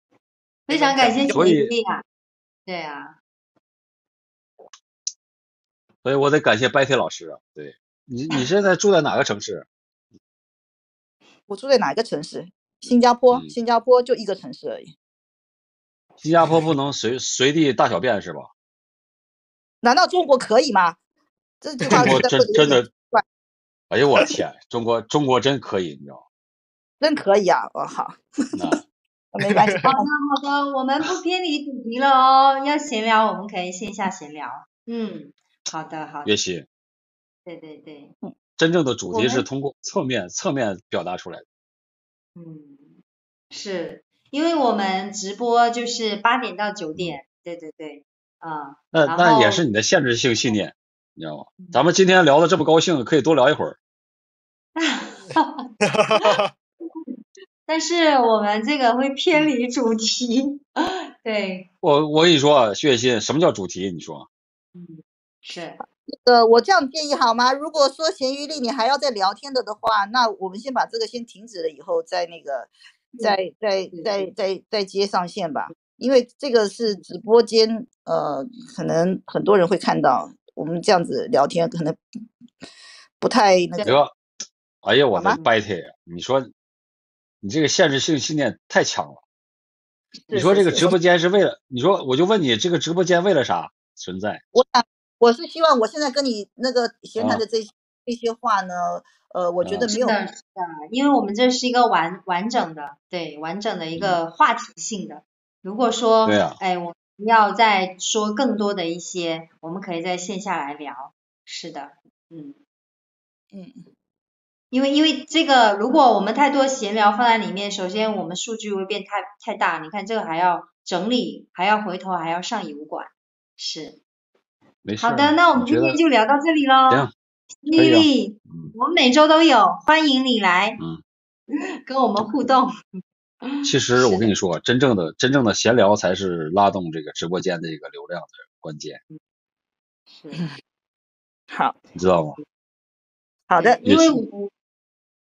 非常感谢所以你力啊，对啊，所以我得感谢掰铁老师啊。对你，你现在住在哪个城市？我住在哪一个城市？新加坡，嗯新加坡就一个城市而已。新加坡不能随随地大小便是吧？难道中国可以吗？这句话中国真真的怪，哎呦我天，中国中国真可以，你知道真可以啊！我，好，没关系。好的好的，我们不 偏离主题了哦，要闲聊我们可以线下闲聊，嗯，好的好的，岳西，对对对，真正的主题是通过侧面侧面表达出来的。嗯，是因为我们直播就是八点到九点，对对对，啊、那那也是你的限制性信念，你知道吗嗯？咱们今天聊的这么高兴，可以多聊一会儿。但是我们这个会偏离主题，对，我我跟你说啊，血欣，什么叫主题？你说嗯，是，呃，我这样建议好吗？如果说闲鱼里你还要再聊天的的话，那我们先把这个先停止了，以后再那个，再再再再再接上线吧。因为这个是直播间，呃，可能很多人会看到我们这样子聊天，可能不太那个。哎呀，我的掰铁，你说你这个限制性信念太强了。你说这个直播间是为了，你说我就问你，这个直播间为了啥存在？我想我是希望我现在跟你那个闲谈啊的这些这些话呢，呃，我觉啊得没有是的，是的，因为我们这是一个完完整的，对，完整的一个话题性的。如果说，嗯对啊哎，我们要再说更多的一些，我们可以在线下来聊。是的，嗯。嗯因为因为这个，如果我们太多闲聊放在里面，首先我们数据会变太太大，你看这个还要整理，还要回头，还要上油管，是。没事。好的，那我们今天就聊到这里喽。行，丽可以啊丽，嗯我们每周都有，欢迎你来，嗯，跟我们互动。其实我跟你说，真正的真正的闲聊才是拉动这个直播间的一个流量的关键，是，好 你知道吗？好的，因为我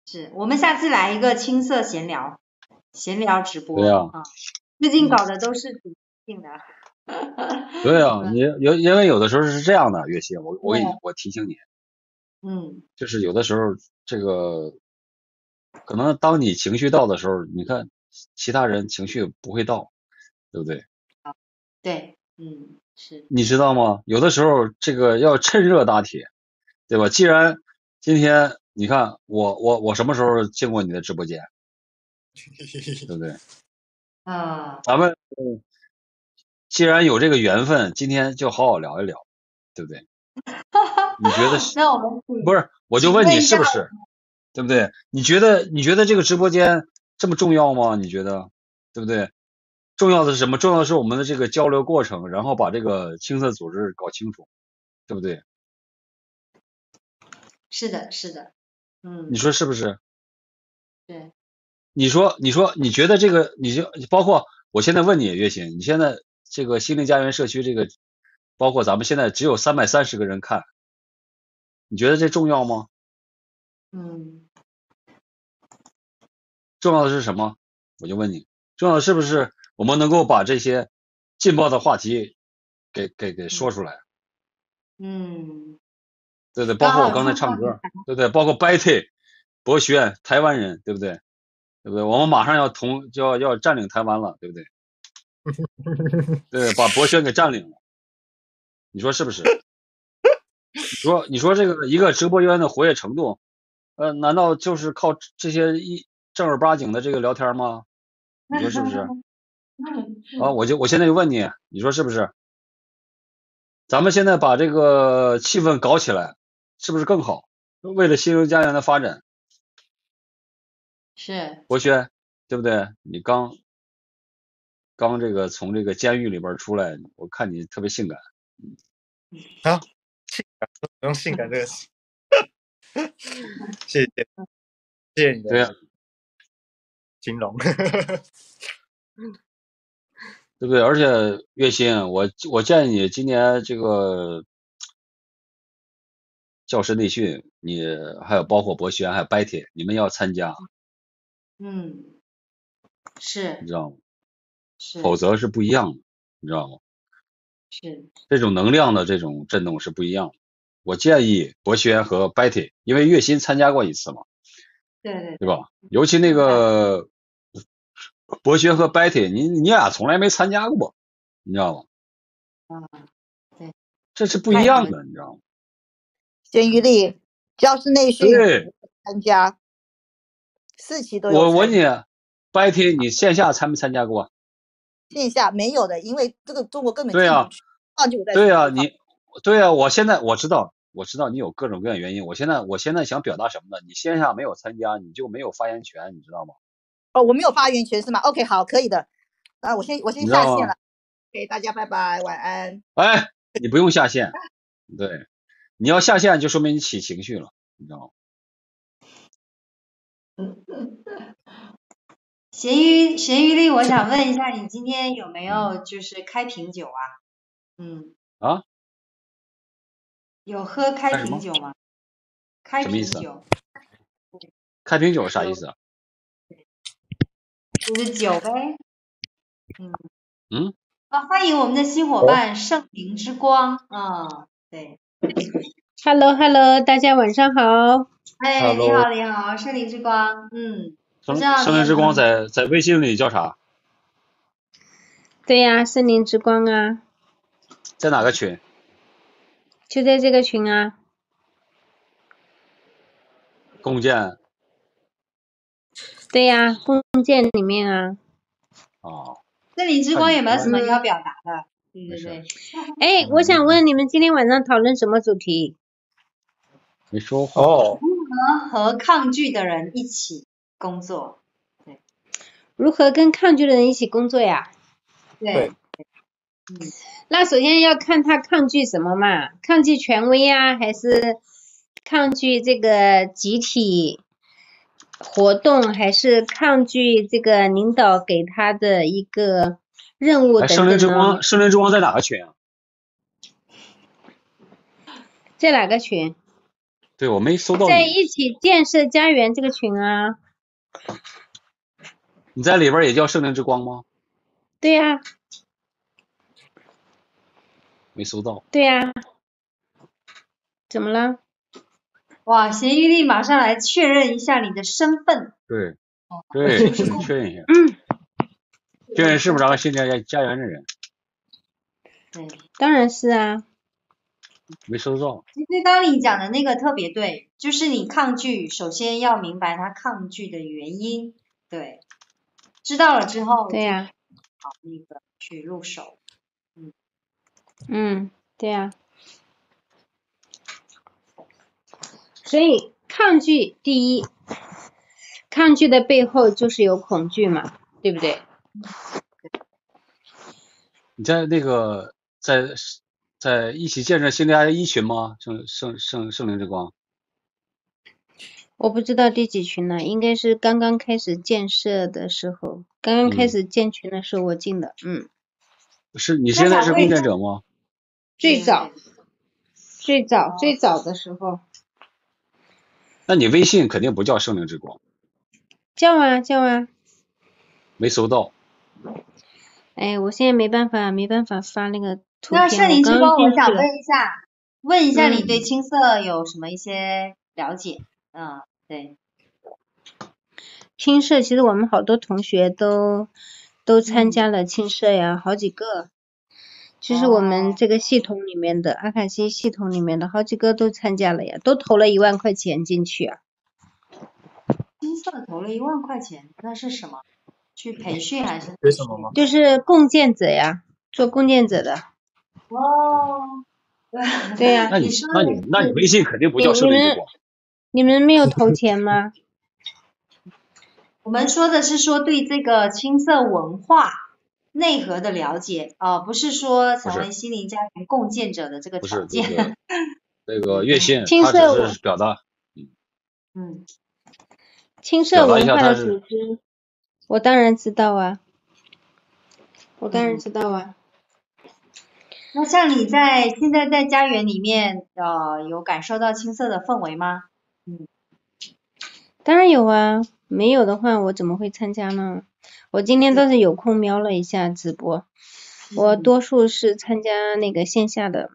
是我们下次来一个青色闲聊，闲聊直播对啊最近搞的都是主性的。对啊，你有因为有的时候是这样的，月薪，我我给你我提醒你，嗯，就是有的时候这个可能当你情绪到的时候，你看其他人情绪不会到，对不对？对，嗯，是，你知道吗？有的时候这个要趁热打铁，对吧？既然今天你看我我我什么时候进过你的直播间，对不对？啊，咱们嗯既然有这个缘分，今天就好好聊一聊，对不对？你觉得是？那我们不是，我就问你是不是，对不对？你觉得你觉得这个直播间这么重要吗？你觉得对不对？重要的是什么？重要的是我们的这个交流过程，然后把这个青色组织搞清楚，对不对？是的，是的，嗯你，说是不是？对，你说，你说，你觉得这个，你就包括我现在问你，月薪，你现在这个心灵家园社区这个，包括咱们现在只有三百三十个人看，你觉得这重要吗？嗯，重要的是什么？我就问你，重要的是不是我们能够把这些劲爆的话题给给给说出来？嗯，对对？包括我刚才唱歌，对不对？包括 Betty、博学，台湾人，对不对？对不对？我们马上要同就要要占领台湾了，对不对？对，把博轩给占领了，你说是不是？你说你说这个一个直播间的活跃程度，呃，难道就是靠这些一正儿八经的这个聊天吗？你说是不是？啊，我就我现在就问你，你说是不是？咱们现在把这个气氛搞起来，是不是更好？为了新荣家园的发展，是，博轩，对不对？你刚刚这个从这个监狱里边出来，我看你特别性感。啊，性感不用性感这个词，谢谢谢谢你对呀、的形容。对不对？而且月薪，我我建议你今年这个教师内训，你还有包括博轩还有白铁，你们要参加，嗯，是你知道吗？是否则是不一样的，你知道吗？是，这种能量的这种震动是不一样的。我建议博轩和 Betty，因为月薪参加过一次嘛，对对对吧？尤其那个博轩和 Betty，你你俩从来没参加过，你知道吗？啊，对，这是不一样的，你知道吗？咸鱼里教师内训，参加，四期都有我问你，Betty，你线下参没参加过？线下没有的，因为这个中国根本对呀进不去，放就在对啊、你对啊、我现在我知道，我知道你有各种各样原因。我现在我现在想表达什么呢？你线下没有参加，你就没有发言权，你知道吗？哦，我没有发言权是吗？OK，好，可以的。啊，我先我先下线了。给大家拜拜，晚安。哎，你不用下线，对，你要下线就说明你起情绪了，你知道吗？咸鱼咸鱼力，我想问一下，你今天有没有就是开瓶酒啊？嗯，啊，有喝开瓶酒吗？开什么意思啊？瓶酒。开瓶酒啥意思啊？就是酒呗。嗯嗯，啊，欢迎我们的新伙伴圣灵之光啊，对，Hello Hello，大家晚上好。哎，你好你好，圣灵之光，嗯，森不知道森林之光在在微信里叫啥？对呀、森林之光啊，在哪个群？就在这个群啊。弓箭对呀、弓箭里面啊。哦，森林之光有没有什么嗯要表达的？对对对，哎，我想问你们今天晚上讨论什么主题？没说话。哦，和抗拒的人一起工作，对如何跟抗拒的人一起工作呀？对，嗯那首先要看他抗拒什么嘛，抗拒权威呀，还是抗拒这个集体活动，还是抗拒这个领导给他的一个任务等，等圣灵之？光，圣灵之光在哪个群啊？在哪个群？对，我没搜到。在一起建设家园这个群啊。你在里边也叫圣灵之光吗？对呀、没收到。对呀、怎么了？哇，咸鱼力马上来确认一下你的身份，对，对，确认一下。嗯，确认是不是咱们新家家家园的人？对，当然是啊。没收到。其实刚你讲的那个特别对，就是你抗拒，首先要明白他抗拒的原因，对，知道了之后，对呀、好那个去入手，嗯嗯，对呀、所以抗拒第一，抗拒的背后就是有恐惧嘛，对不对？你在那个在在一起建设新家一群吗？圣圣圣圣灵之光。我不知道第几群了，应该是刚刚开始建设的时候，刚刚开嗯。始建群的时候我进的，嗯，是你现在是共建者吗？最早最早最早的时候。那你微信肯定不叫圣灵之光，叫啊叫啊，没搜到。哎，我现在没办法没办法发那个图片，那圣灵之光，我想问一下，问一下你嗯。对青色有什么一些了解？嗯，对，青社其实我们好多同学都都参嗯加了青社呀，好几个，就是我哦们这个系统里面的阿卡西系统里面的好几个都参加了呀，都投了一万块钱进去啊。青社投了一万块钱，那是什么？去培训还是？学什么吗？就是共建者呀，做共建者的。哦，对 对呀、那你那你那你微信肯定不叫圣灵之光。你们没有投钱吗？我们说的是说对这个青色文化内核的了解啊、不是说成为心灵家园共建者的这个条件。是这个这个月薪，他青色只是表达嗯，青社表达一文化的组织，我当然知道啊，我当然嗯知道啊。那像你在现在在家园里面，呃，有感受到青色的氛围吗？当然有啊，没有的话我怎么会参加呢？我今天倒是有空瞄了一下直播，我多数是参加那个线下的，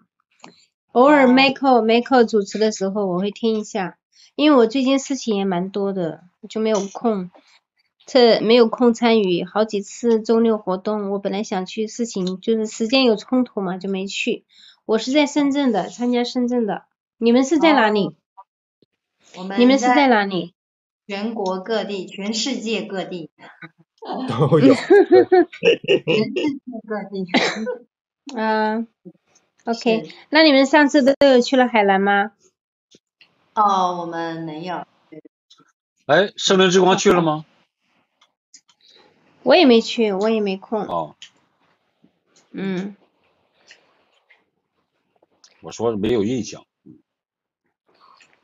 偶尔哦 Michael Michael 主持的时候我会听一下，因为我最近事情也蛮多的，就没有空，这没有空参与好几次周六活动，我本来想去，事情就是时间有冲突嘛，就没去。我是在深圳的，参加深圳的，你们是在哪里？我们你们是在在哪里？全国各地、全世界各地、都有。全世界各地。啊，OK，那你们上次都有去了海南吗？哦，我们没有。哎，圣灵之光去了吗？我也没去，我也没空。哦，嗯，我说没有印象。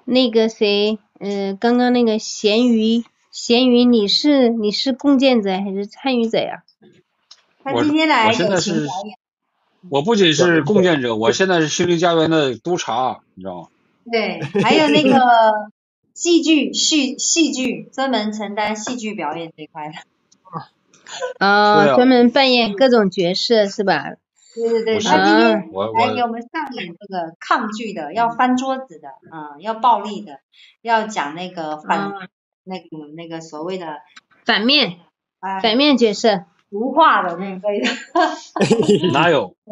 那个谁，呃，刚刚那个咸鱼，咸鱼，你是你是共建者还是参与者呀？他今天来我现在友情是表演，我不仅是共建者，我现在是心灵家园的督察，你知道吗？对，还有那个 戏剧戏戏剧，专门承担戏剧表演这一块的。啊专门扮演各种角色是吧？对对对，是他今天来给我们上演这个抗拒的，要翻桌子的，嗯，要暴力的，要讲那个反啊那个那个所谓的反面啊反面角色，毒化的那类的。哪有？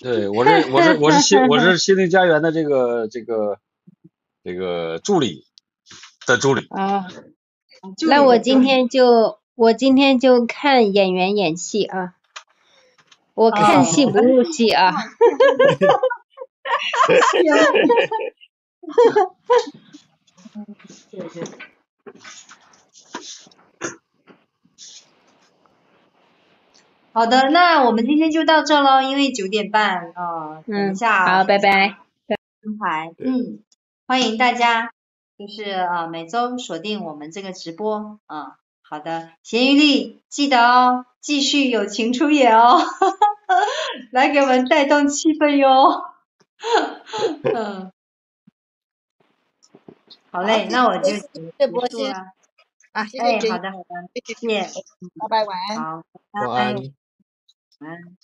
对，我是我是我是心我是心灵家园的这个这个这个助理的助理。啊，那我今天就我今天就看演员演戏啊，我看哦戏不入戏啊。对对。好的，那我们今天就到这喽，因为九点半，呃，等一嗯，下好，拜拜。安排，嗯，欢迎大家，就是呃每周锁定我们这个直播，嗯，好的，咸鱼丽记得哦，继续友情出演哦，来给我们带动气氛哟，嗯，好嘞，那我就谢谢博鑫结束了，啊，谢谢哎，好的好的，谢谢。拜拜，晚安。好，晚安。拜拜晚安。